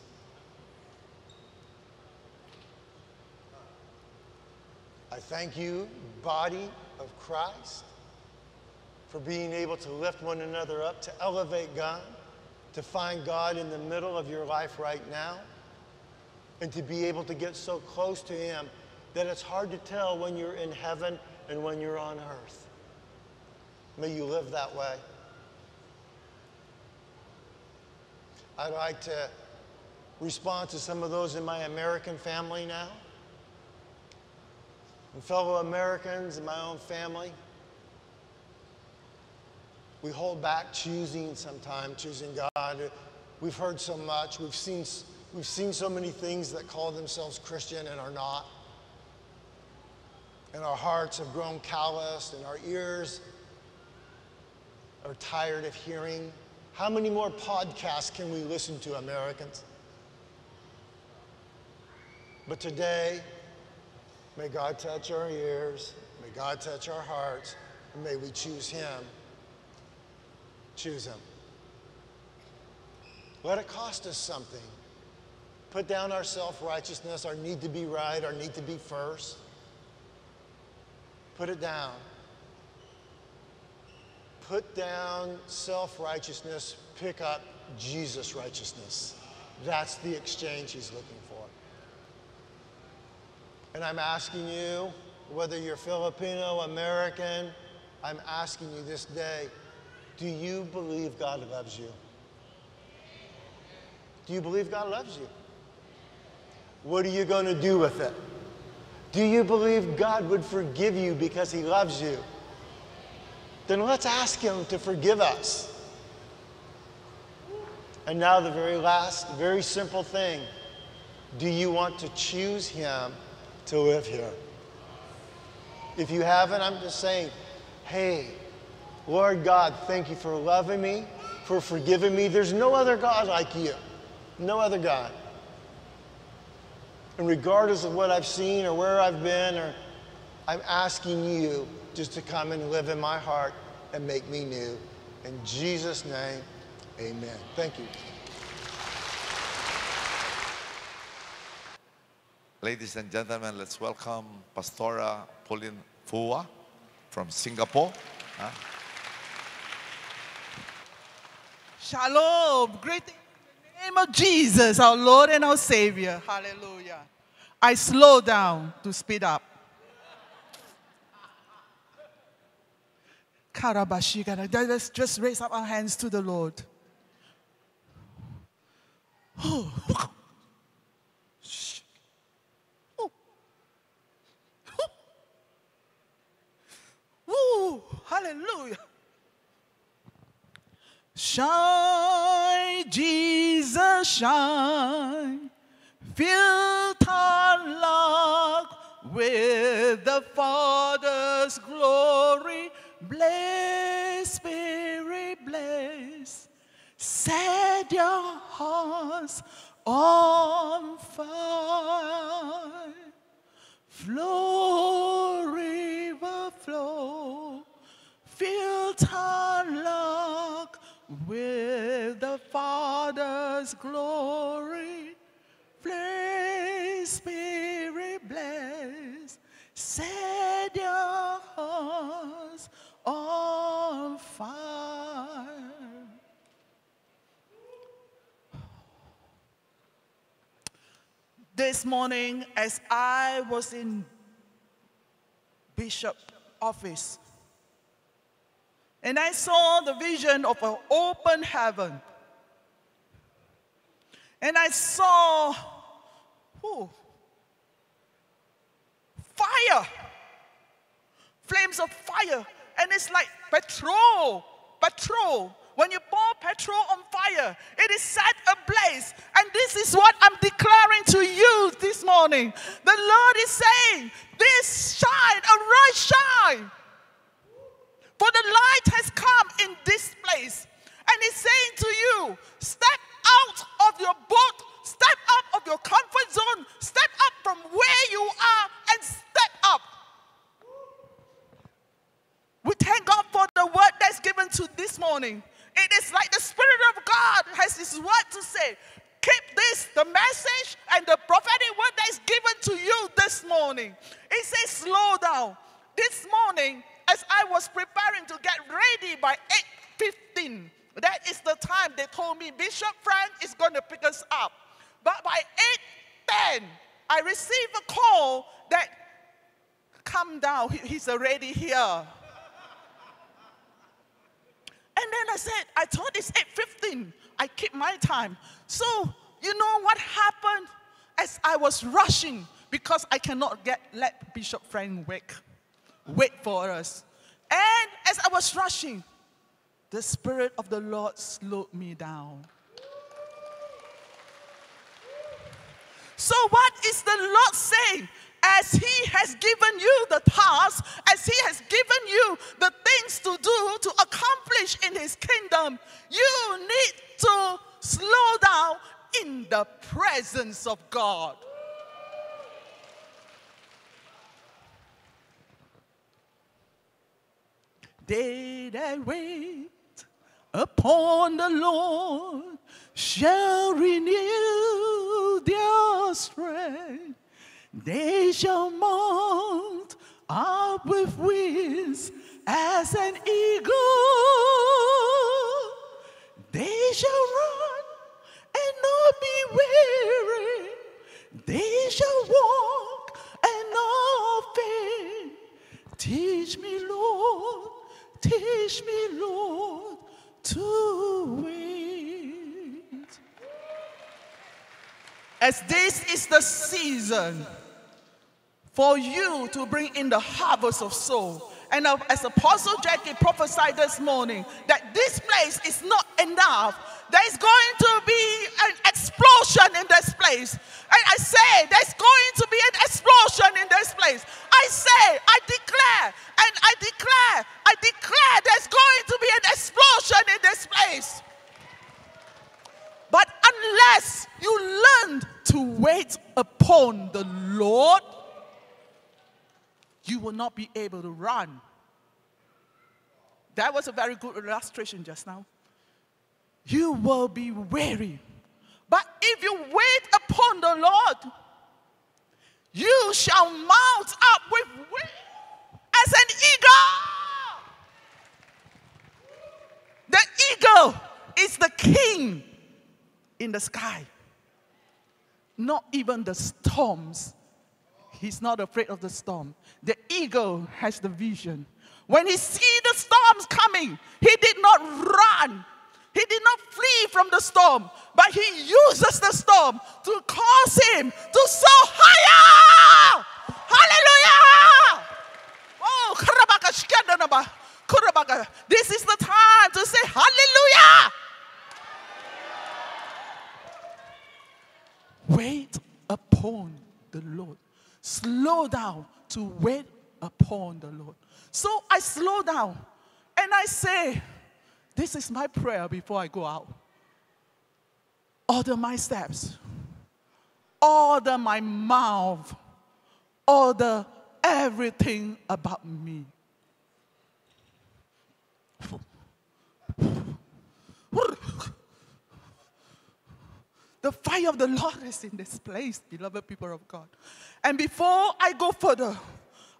I thank you, body of Christ, for being able to lift one another up, to elevate God, to find God in the middle of your life right now, and to be able to get so close to Him that it's hard to tell when you're in heaven and when you're on earth. May you live that way. I'd like to respond to some of those in my American family now. And fellow Americans in my own family, we hold back choosing sometimes, choosing God. We've heard so much. We've seen, we've seen so many things that call themselves Christian and are not. And our hearts have grown calloused, and our ears are tired of hearing how many more podcasts can we listen to, Americans? But today, may God touch our ears, may God touch our hearts, and may we choose Him. Choose Him. Let it cost us something. Put down our self righteousness, our need to be right, our need to be first. Put it down put down self righteousness, pick up Jesus' righteousness. That's the exchange he's looking for. And I'm asking you, whether you're Filipino, American, I'm asking you this day do you believe God loves you? Do you believe God loves you? What are you going to do with it? Do you believe God would forgive you because he loves you? then let's ask Him to forgive us. And now, the very last, very simple thing do you want to choose Him to live here? If you haven't, I'm just saying, hey, Lord God, thank you for loving me, for forgiving me. There's no other God like you, no other God. And regardless of what I've seen or where I've been, or I'm asking you just to come and live in my heart and make me new. In Jesus' name, amen. Thank you. Ladies and gentlemen, let's welcome Pastora Pauline Pua from Singapore. Huh? Shalom. Greeting in the name of Jesus, our Lord and our Savior. Hallelujah. I slow down to speed up. Karabashigara. Let's just raise up our hands to the Lord. Oh. Ooh, hallelujah. Shine, Jesus, shine. Fill our with the Father's glory Bless, Spirit, bless. Set your hearts on fire. Flow, river, flow. Fill Tarlac with the Father's glory. Bless, Spirit, bless. Set your hearts on fire. This morning, as I was in bishop office, and I saw the vision of an open heaven, and I saw, who, fire, flames of fire. And it's like petrol, petrol. When you pour petrol on fire, it is set ablaze. And this is what I'm declaring to you this morning. The Lord is saying, This shine, arise, shine. For the light has come in this place. And He's saying to you, Step out of your boat, step out of your comfort zone, step up from where you are, and step up we thank God for the word that's given to this morning. It is like the Spirit of God has His word to say. Keep this, the message and the prophetic word that is given to you this morning. It says slow down. This morning, as I was preparing to get ready by 8.15, that is the time they told me Bishop Frank is going to pick us up. But by 8.10, I received a call that, come down, he's already here. And then I said, I thought it's 8.15. I keep my time. So, you know what happened? As I was rushing, because I cannot get let Bishop Frank wake, wait for us. And as I was rushing, the Spirit of the Lord slowed me down. So, what is the Lord saying? As He has given you the task, as He has given you the things to do to accomplish in His kingdom, you need to slow down in the presence of God. They that wait upon the Lord shall renew their strength. They shall mount up with wings as an eagle. They shall run and not be weary. They shall walk and not faint. Teach me, Lord, teach me, Lord, to wait. As this is the season for you to bring in the harvest of soul. And as Apostle Jackie prophesied this morning, that this place is not enough. There's going to be an explosion in this place. And I say, there's going to be an explosion in this place. I say, I declare, and I declare, I declare there's going to be an explosion in this place. But unless you learn to wait upon the Lord, you will not be able to run. That was a very good illustration just now. You will be weary. But if you wait upon the Lord, you shall mount up with wings as an eagle. The eagle is the king in the sky. Not even the storms. He's not afraid of the storm. The eagle has the vision. When he see the storms coming, he did not run. He did not flee from the storm, but he uses the storm to cause him to soar higher. Hallelujah! Oh, this is the time to say hallelujah. Wait upon the Lord. Slow down to wait upon the Lord. So I slow down and I say, This is my prayer before I go out. Order my steps, order my mouth, order everything about me. The fire of the Lord is in this place, beloved people of God. And before I go further,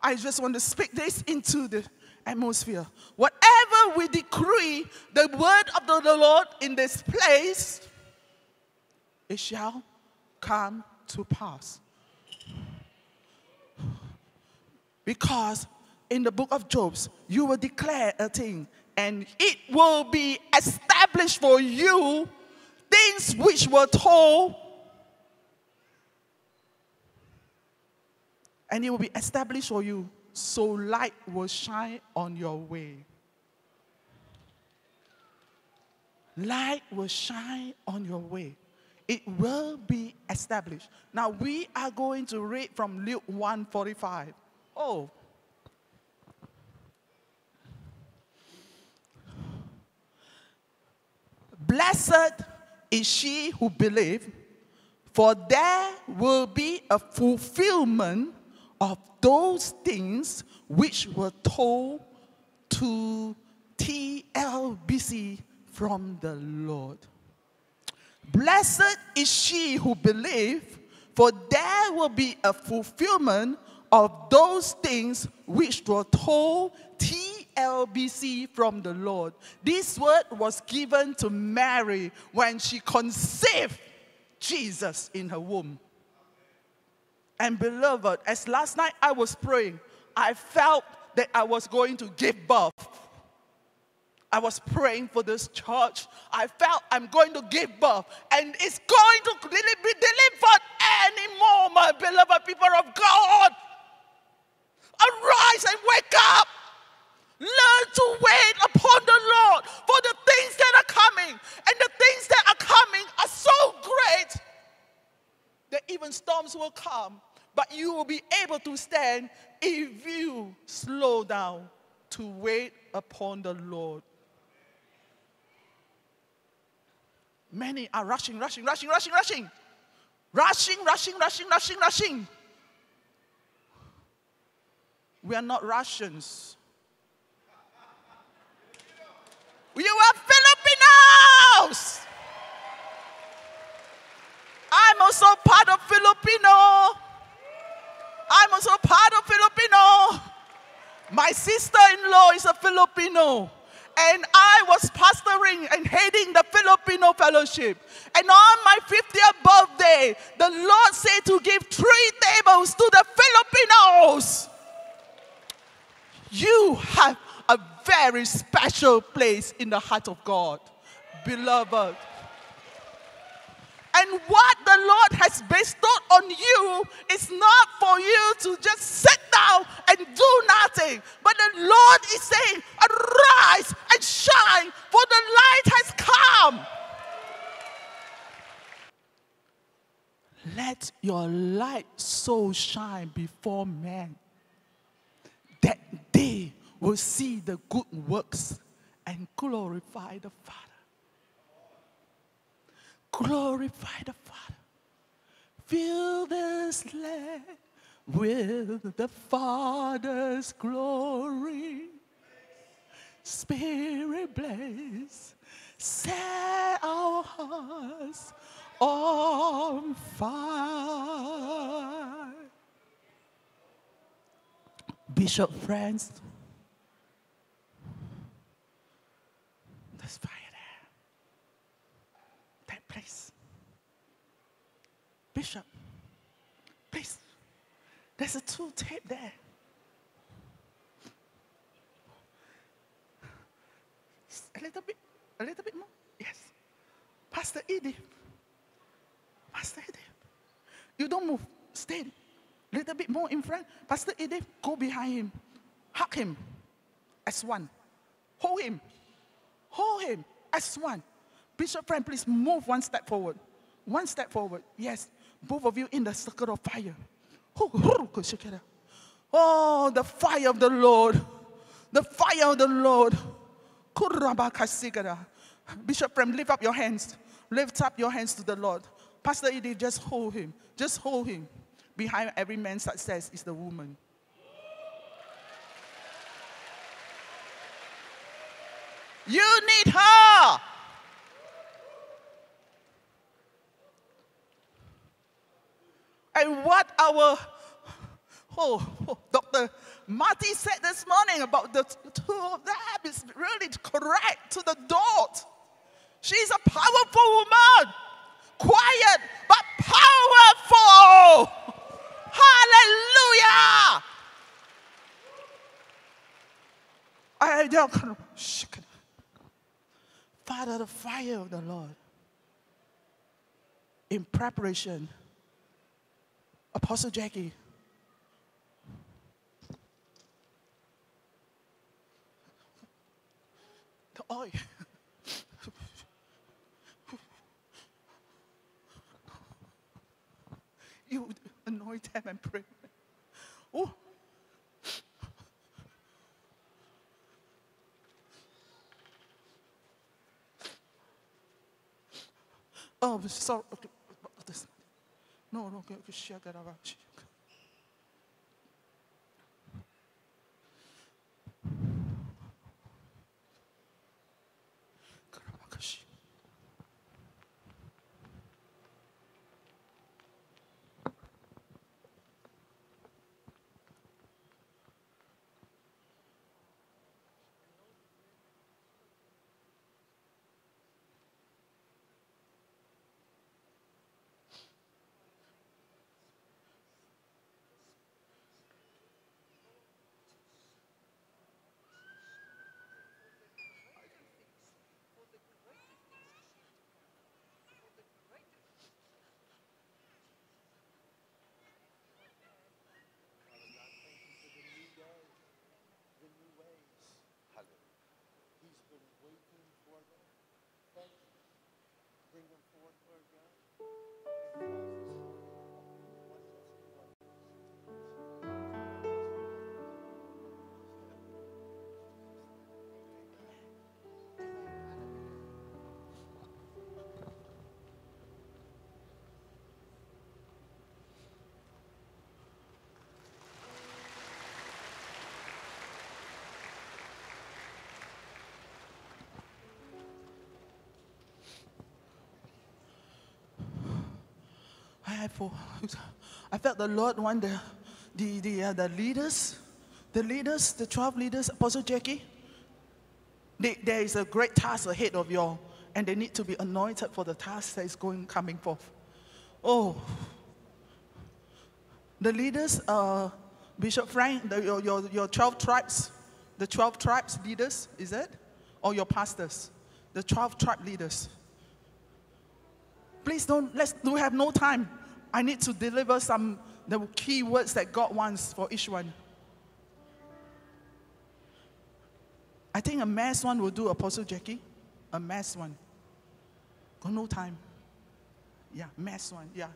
I just want to speak this into the atmosphere. Whatever we decree the word of the Lord in this place, it shall come to pass. Because in the book of Job, you will declare a thing and it will be established for you things which were told and it will be established for you so light will shine on your way. Light will shine on your way. It will be established. Now we are going to read from luke 145 oh. Blessed is she who believes, for there will be a fulfillment of those things which were told to TFBC from the Lord. Blessed is she who believes, for there will be a fulfillment of those things which were told TFBC from the Lord. This word was given to Mary when she conceived Jesus in her womb. And beloved, as last night I was praying, I felt that I was going to give birth. I was praying for this church. I felt I'm going to give birth and it's going to be delivered anymore, my beloved people of God. Arise and wake up. Learn to wait upon the Lord for the things that are coming. And the things that are coming are so great that even storms will come. But you will be able to stand if you slow down to wait upon the Lord. Many are rushing, rushing, rushing, rushing, rushing. Rushing, rushing, rushing, rushing, rushing. We are not Russians. You are Filipinos. I'm also part of Filipino. I'm also part of Filipino. My sister-in-law is a Filipino. And I was pastoring and heading the Filipino fellowship. And on my 50th birthday, the Lord said to give three tables to the Filipinos. You have a very special place in the heart of God, beloved. And what the Lord has bestowed on you is not for you to just sit down and do nothing. But the Lord is saying, Arise and shine, for the light has come. Let your light so shine before men that they will see the good works and glorify the Father. Glorify the Father. Fill this land with the Father's glory. Spirit blaze, set our hearts on fire. Bishop friends, fire there. Bishop, please. There's a tool tape there. A little bit, a little bit more. Yes. Pastor Edith. Pastor Edith. You don't move. Stay a little bit more in front. Pastor Edith, go behind him. Hug him as one. Hold him. Hold him as one. Bishop Frank, please move one step forward. One step forward. Yes. Both of you in the circle of fire. Oh, the fire of the Lord. The fire of the Lord. Bishop Frank, lift up your hands. Lift up your hands to the Lord. Pastor Edith, just hold him. Just hold him. Behind every man's success is the woman. You need her. And what our oh, oh, Dr. Marty said this morning about the two of them is really correct to the dot. She's a powerful woman, quiet but powerful. Hallelujah. I don't Father, the fire of the Lord in preparation. Apostle Jackie. The oil. you anoint them and pray. Oh. Oh, sorry. Okay. No, no, okay, for, I felt the Lord want the, the, the, uh, the leaders, the leaders, the 12 leaders, Apostle Jackie, they, there is a great task ahead of you all, and they need to be anointed for the task that is going coming forth. Oh, the leaders, uh, Bishop Frank, the, your, your, your 12 tribes, the 12 tribes leaders, is it? Or your pastors, the 12 tribe leaders. Please don't, let's, we have no time. I need to deliver some, the key words that God wants for each one. I think a mass one will do, Apostle Jackie. A mass one. Got no time. Yeah, mass one, yeah.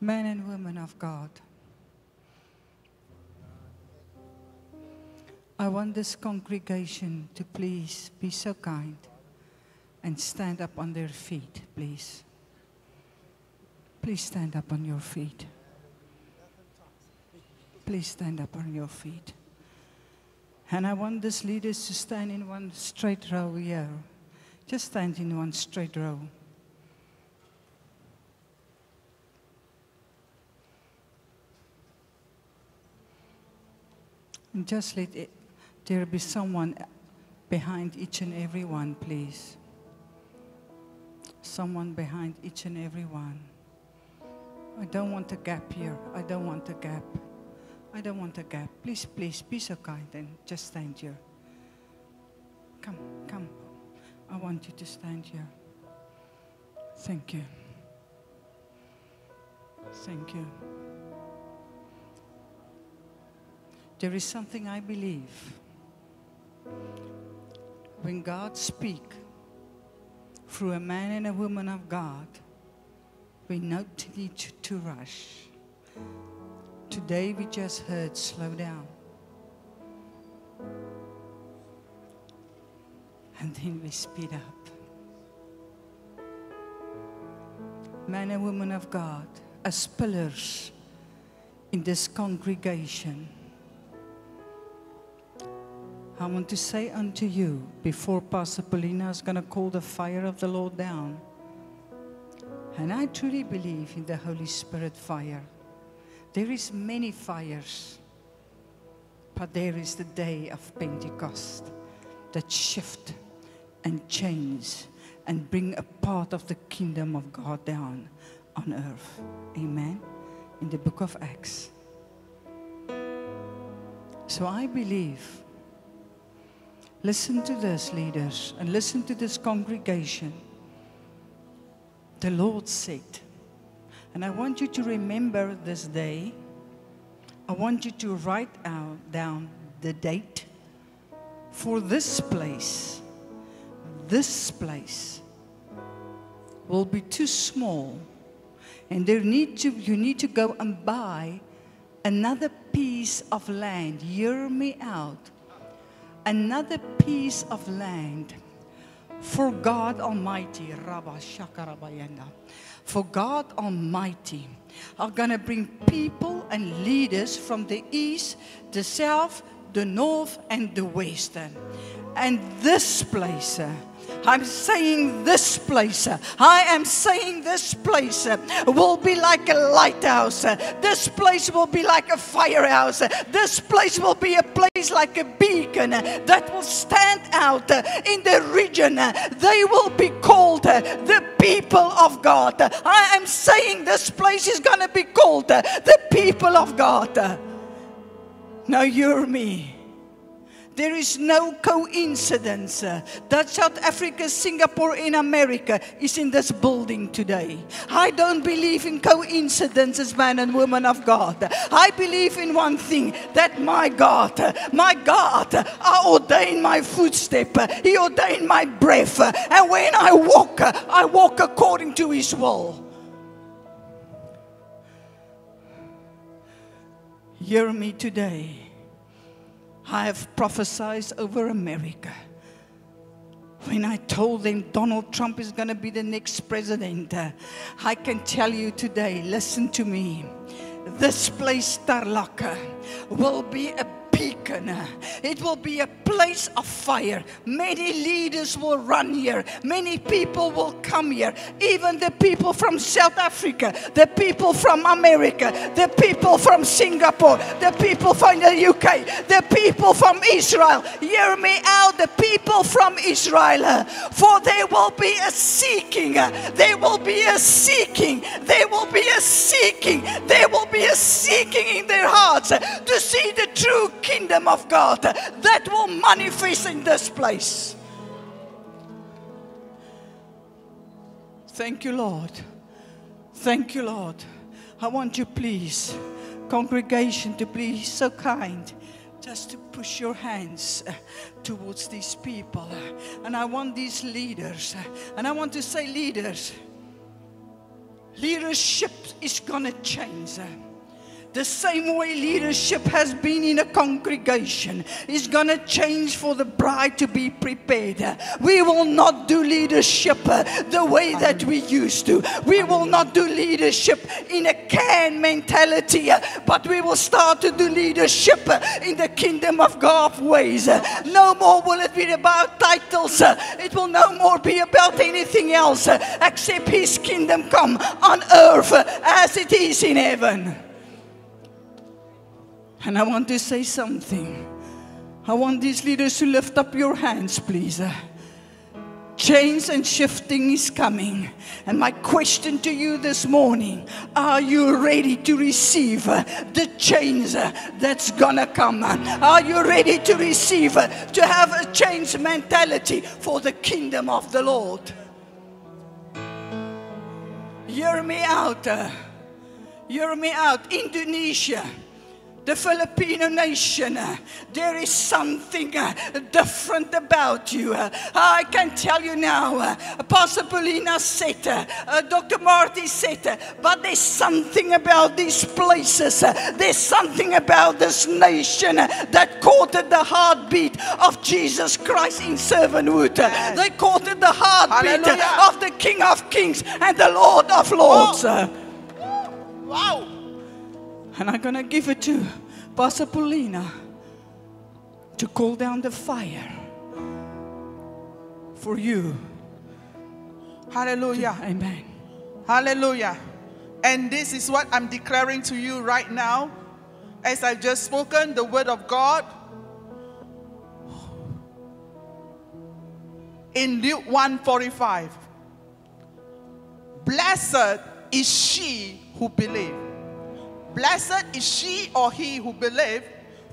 Men and women of God, I want this congregation to please be so kind and stand up on their feet, please. Please stand up on your feet. Please stand up on your feet. And I want these leaders to stand in one straight row here. Just stand in one straight row. And just let there be someone behind each and every one, please. Someone behind each and every one. I don't want a gap here. I don't want a gap. I don't want a gap. Please, please, be so kind and just stand here. Come, come. I want you to stand here. Thank you. Thank you. There is something I believe. When God speak through a man and a woman of God, we not need to, rush. Today we just heard slow down. And then we speed up. Man and woman of God, as pillars in this congregation, I want to say unto you, before Pastor Paulina is going to call the fire of the Lord down, and I truly believe in the Holy Spirit fire. There is many fires, but there is the day of Pentecost that shift and change and bring a part of the kingdom of God down on earth. Amen. In the book of Acts. So I believe Listen to this, leaders, and listen to this congregation. The Lord said, and I want you to remember this day. I want you to write out, down the date for this place. This place will be too small And there need to, you need to go and buy another piece of land. Hear me out. Another piece of land for God Almighty. Rabba Shakarabayana. For God Almighty are going to bring people and leaders from the east, the south, the north, and the western. And this place. Uh, I'm saying this place, I am saying this place will be like a lighthouse. This place will be like a firehouse. This place will be a place like a beacon that will stand out in the region. They will be called the people of God. I am saying this place is going to be called the people of God. Now, you're me. There is no coincidence uh, that South Africa, Singapore, and America is in this building today. I don't believe in coincidences, man and woman of God. I believe in one thing that my God, my God, I ordained my footstep, He ordained my breath, and when I walk, I walk according to His will. Hear me today. I have prophesied over America. When I told them Donald Trump is going to be the next president, uh, I can tell you today, listen to me. This place, Tarlaka, will be a beacon. It will be a place of fire. Many leaders will run here. Many people will come here. Even the people from South Africa, the people from America, the people from Singapore, the people from the UK, the people from Israel. Hear me out, the people from Israel. For there will be a seeking. There will be a seeking. There will be a seeking. There will be a seeking in their hearts to see the true kingdom of God that will manifest in this place. Thank you, Lord. Thank you, Lord. I want you, please, congregation, to be so kind just to push your hands uh, towards these people. And I want these leaders, uh, and I want to say, leaders, leadership is going to change. The same way leadership has been in a congregation is going to change for the bride to be prepared. We will not do leadership uh, the way that we used to. We will not do leadership in a can mentality, uh, but we will start to do leadership uh, in the kingdom of God ways. No more will it be about titles. It will no more be about anything else except His kingdom come on earth as it is in heaven. And I want to say something. I want these leaders to lift up your hands, please. Change and shifting is coming. And my question to you this morning are you ready to receive the change that's gonna come? Are you ready to receive, to have a change mentality for the kingdom of the Lord? Hear me out. Hear me out. Indonesia the Filipino nation, uh, there is something uh, different about you. Uh, I can tell you now, Pastor Paulina said, Dr. Marty said, but there's something about these places, there's something about this nation that caught the heartbeat of Jesus Christ in servanthood. They caught the heartbeat Hallelujah. of the King of Kings and the Lord of Lords. uh. Wow. And I'm going to give it to Pastor Paulina to cool down the fire for you. Hallelujah. Amen. Hallelujah. And this is what I'm declaring to you right now. As I've just spoken the word of God in Luke 145. Blessed is she who believe. Blessed is she or he who believe,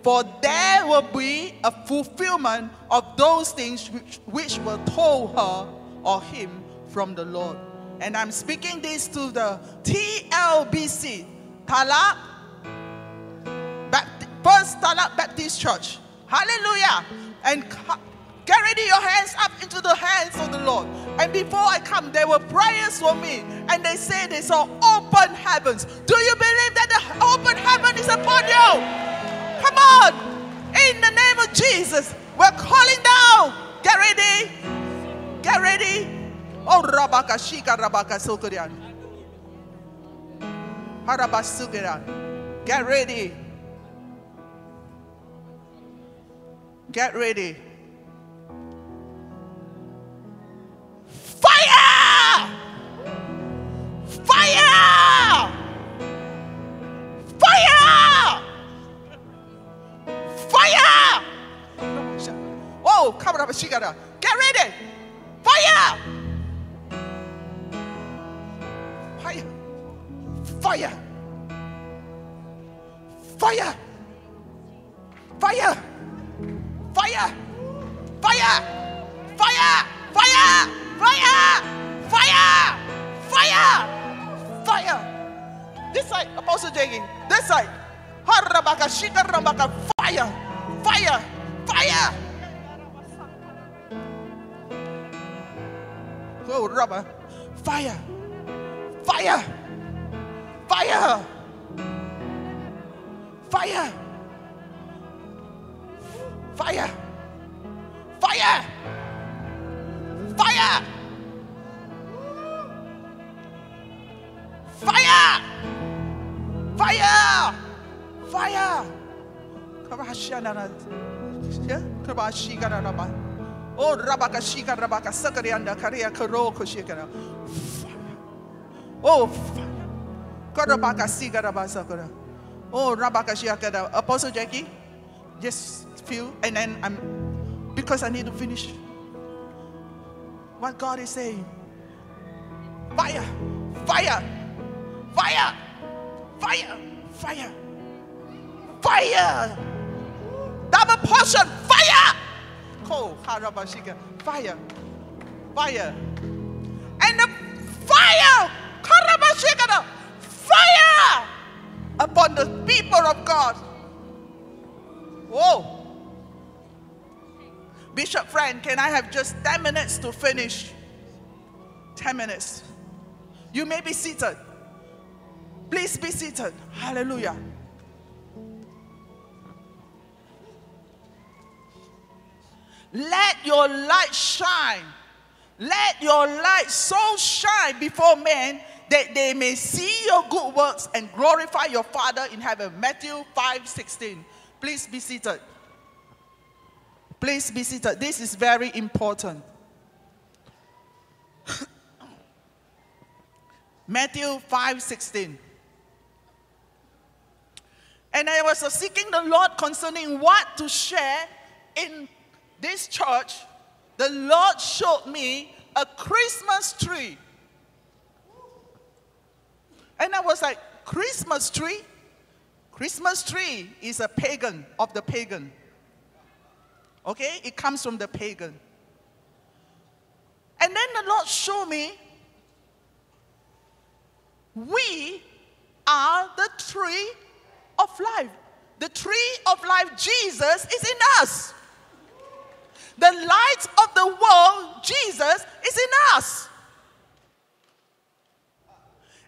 for there will be a fulfillment of those things which, which were told her or him from the Lord. And I'm speaking this to the TLBC, Tarlac First Tarlac Baptist Church. Hallelujah. And Get ready your hands up into the hands of the Lord. And before I come, there were prayers for me. And they say they saw open heavens. Do you believe that the open heaven is upon you? Come on. In the name of Jesus, we're calling down. Get ready. Get ready. Oh, Rabaka Shika Rabaka Sukurian. Harabasukurian. Get ready. Get ready. Fire! Fire! Fire! Fire! Oh, come on, Shigara. Get ready. Fire! Fire! Fire! Fire! Fire! Fire! Fire! Fire! Fire! Fire! Fire! Fire! Fire! This side, Apostle Jackie. This side. Harabaka, shikarabaka. Fire! Fire! Fire! Oh, rubber. Fire! Fire! Fire! Fire! Fire! Oh, Rabaka Shika Rabaka Sakarianda Karia Karo Koshikana. Fire. Oh. Karabaka Sigaraba Sakara. Oh, Rabaka. Apostle Jackie, just feel, and then I'm, because I need to finish what God is saying. Fire, fire, fire, fire, fire, fire. Double portion, fire. Ko harabashika, fire, fire, and the fire, karabashika, fire upon the people of God. Whoa. Bishop Frank, can I have just 10 minutes to finish? 10 minutes. You may be seated. Please be seated. Hallelujah. Let your light shine. Let your light so shine before men that they may see your good works and glorify your Father in heaven. Matthew 5 16. Please be seated. Please be seated. This is very important. Matthew 5 16. And I was seeking the Lord concerning what to share in this church. The Lord showed me a Christmas tree. And I was like, Christmas tree? Christmas tree is a pagan of the pagan. Okay? It comes from the pagan. And then the Lord showed me we are the tree of life. The tree of life, Jesus, is in us. The light of the world, Jesus, is in us.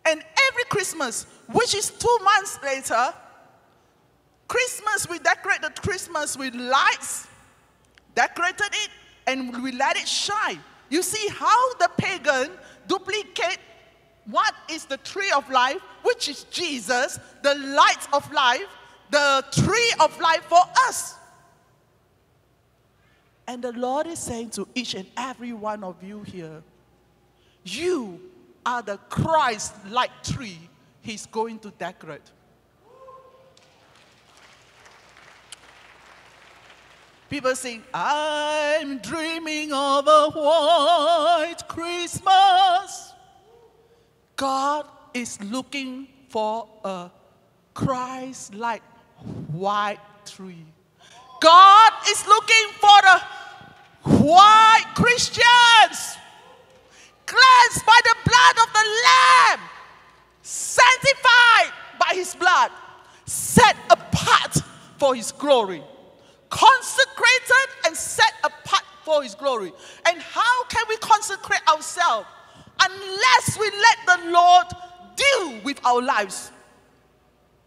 And every Christmas, which is two months later, Christmas, we decorated Christmas with lights, decorated it, and we let it shine. You see how the pagan duplicate what is the tree of life, which is Jesus, the light of life, the tree of life for us. And the Lord is saying to each and every one of you here, you are the Christ like tree He's going to decorate. People sing, I'm dreaming of a white Christmas. God is looking for a Christ like white tree. God is looking for the white Christians cleansed by the blood of the Lamb, sanctified by his blood, set apart for his glory, consecrated and set apart for His glory. And how can we consecrate ourselves unless we let the Lord deal with our lives?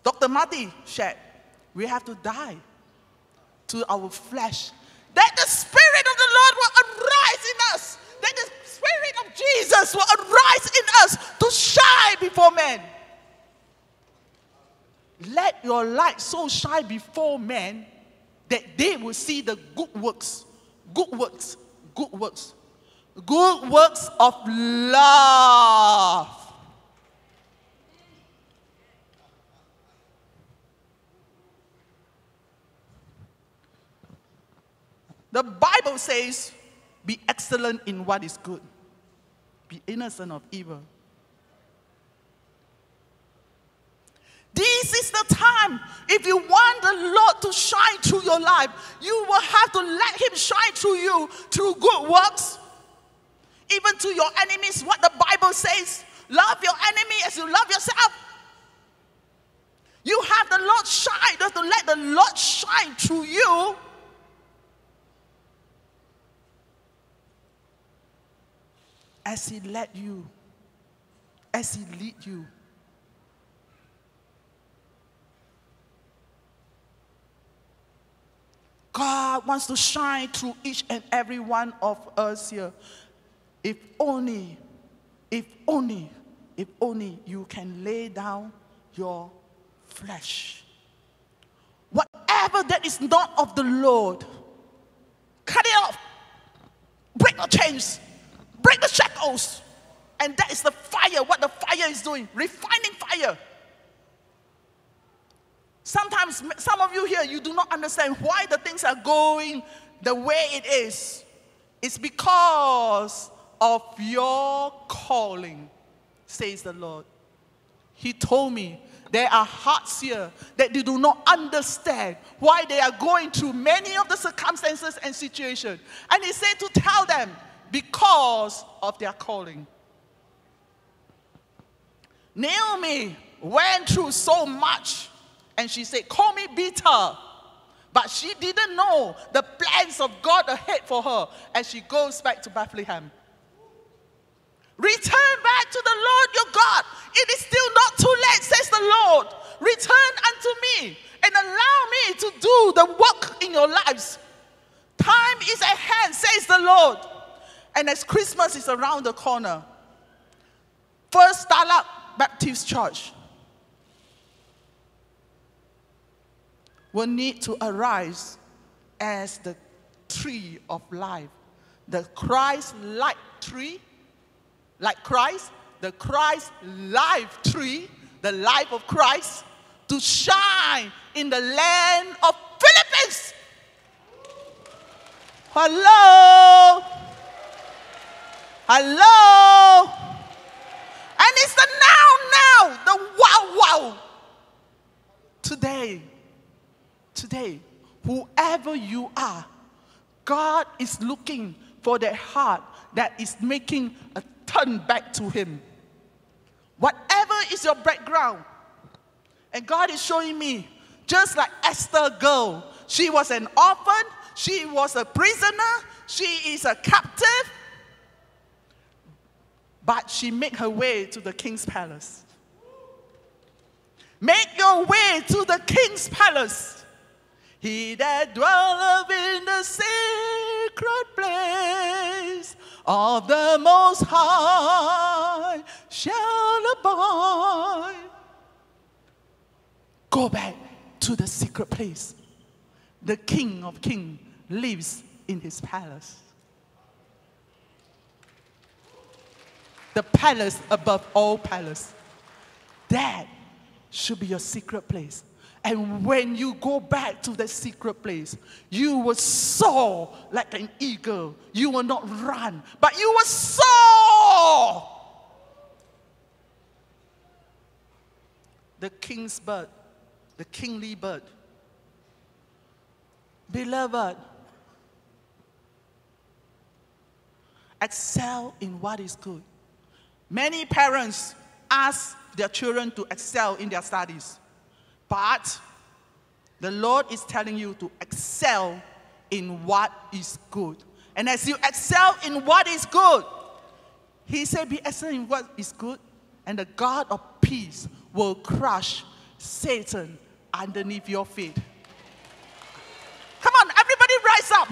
Dr. Marty shared, we have to die to our flesh. That the Spirit of the Lord will arise in us. That the Spirit of Jesus will arise in us to shine before men. Let your light so shine before men that they will see the good works, good works, good works, good works of love. The Bible says, be excellent in what is good, be innocent of evil. This is the time. If you want the Lord to shine through your life, you will have to let Him shine through you through good works. Even to your enemies, what the Bible says love your enemy as you love yourself. You have the Lord shine. You have to let the Lord shine through you. As He led you, as He lead you. God wants to shine through each and every one of us here. If only, if only, if only you can lay down your flesh. Whatever that is not of the Lord, cut it off. Break the chains, break the shackles. And that is the fire, what the fire is doing, refining fire. Sometimes, some of you here, you do not understand why the things are going the way it is. It's because of your calling, says the Lord. He told me there are hearts here that they do not understand why they are going through many of the circumstances and situations. And He said to tell them, because of their calling. Naomi went through so much and she said, Call me bitter. But she didn't know the plans of God ahead for her as she goes back to Bethlehem. Return back to the Lord your God. It is still not too late, says the Lord. Return unto me and allow me to do the work in your lives. Time is at hand, says the Lord. And as Christmas is around the corner, First Tarlac Baptist Church will need to arise as the tree of life, the Christ like tree, like Christ, the Christ life tree, the life of Christ, to shine in the land of Philippines. Hello. Hello. And it's the now, now, the wow, wow. Today, today, whoever you are, God is looking for that heart that is making a turn back to Him. Whatever is your background, and God is showing me, just like Esther girl, she was an orphan, she was a prisoner, she is a captive, but she made her way to the king's palace. Make your way to the king's palace. He that dwelleth in the secret place of the Most High shall abide. Go back to the secret place. The King of Kings lives in his palace. The palace above all palace. That should be your secret place. And when you go back to the secret place, you will soar like an eagle. You will not run, but you will soar. The king's bird, the kingly bird. Beloved, excel in what is good. Many parents ask their children to excel in their studies. But the Lord is telling you to excel in what is good. And as you excel in what is good, he said, Be excellent in what is good, and the God of peace will crush Satan underneath your feet. Come on, everybody rise up.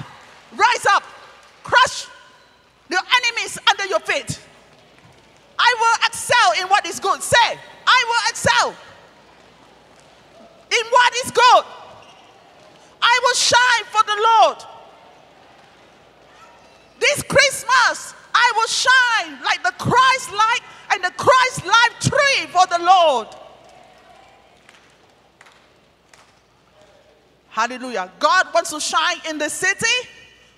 Rise up. Crush your enemies under your feet. I will excel in what is good. Say, I will excel in what is good. I will shine for the Lord. This Christmas, I will shine like the Christ light and the Christ life tree for the Lord. Hallelujah. God wants to shine in the city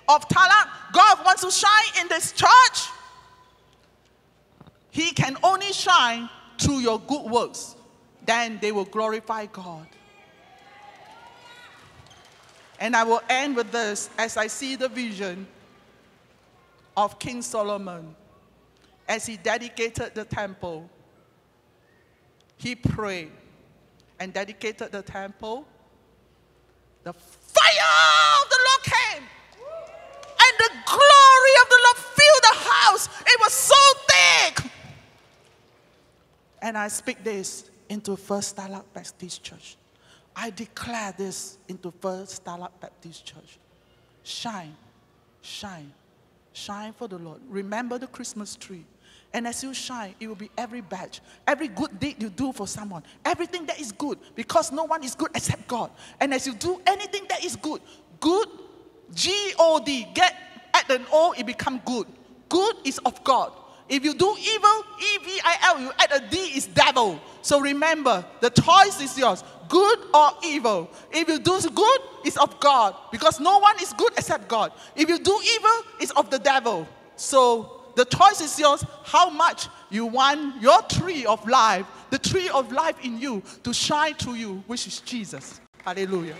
of Tarlac. God wants to shine in this church. He can only shine through your good works. Then they will glorify God. And I will end with this as I see the vision of King Solomon as he dedicated the temple. He prayed and dedicated the temple. The fire of the Lord came. And the glory of the Lord filled the house. It was so thick. And I speak this into First Tarlac Baptist Church. I declare this into First Tarlac Baptist Church. Shine, shine, shine for the Lord. Remember the Christmas tree. And as you shine, it will be every badge, every good deed you do for someone, everything that is good, because no one is good except God. And as you do anything that is good, good, G O D, get at an O, it become good. Good is of God. If you do evil, E V I L, you add a D, is devil. So remember, the choice is yours, good or evil. If you do good, it's of God, because no one is good except God. If you do evil, it's of the devil. So the choice is yours how much you want your tree of life, the tree of life in you, to shine through you, which is Jesus. Hallelujah.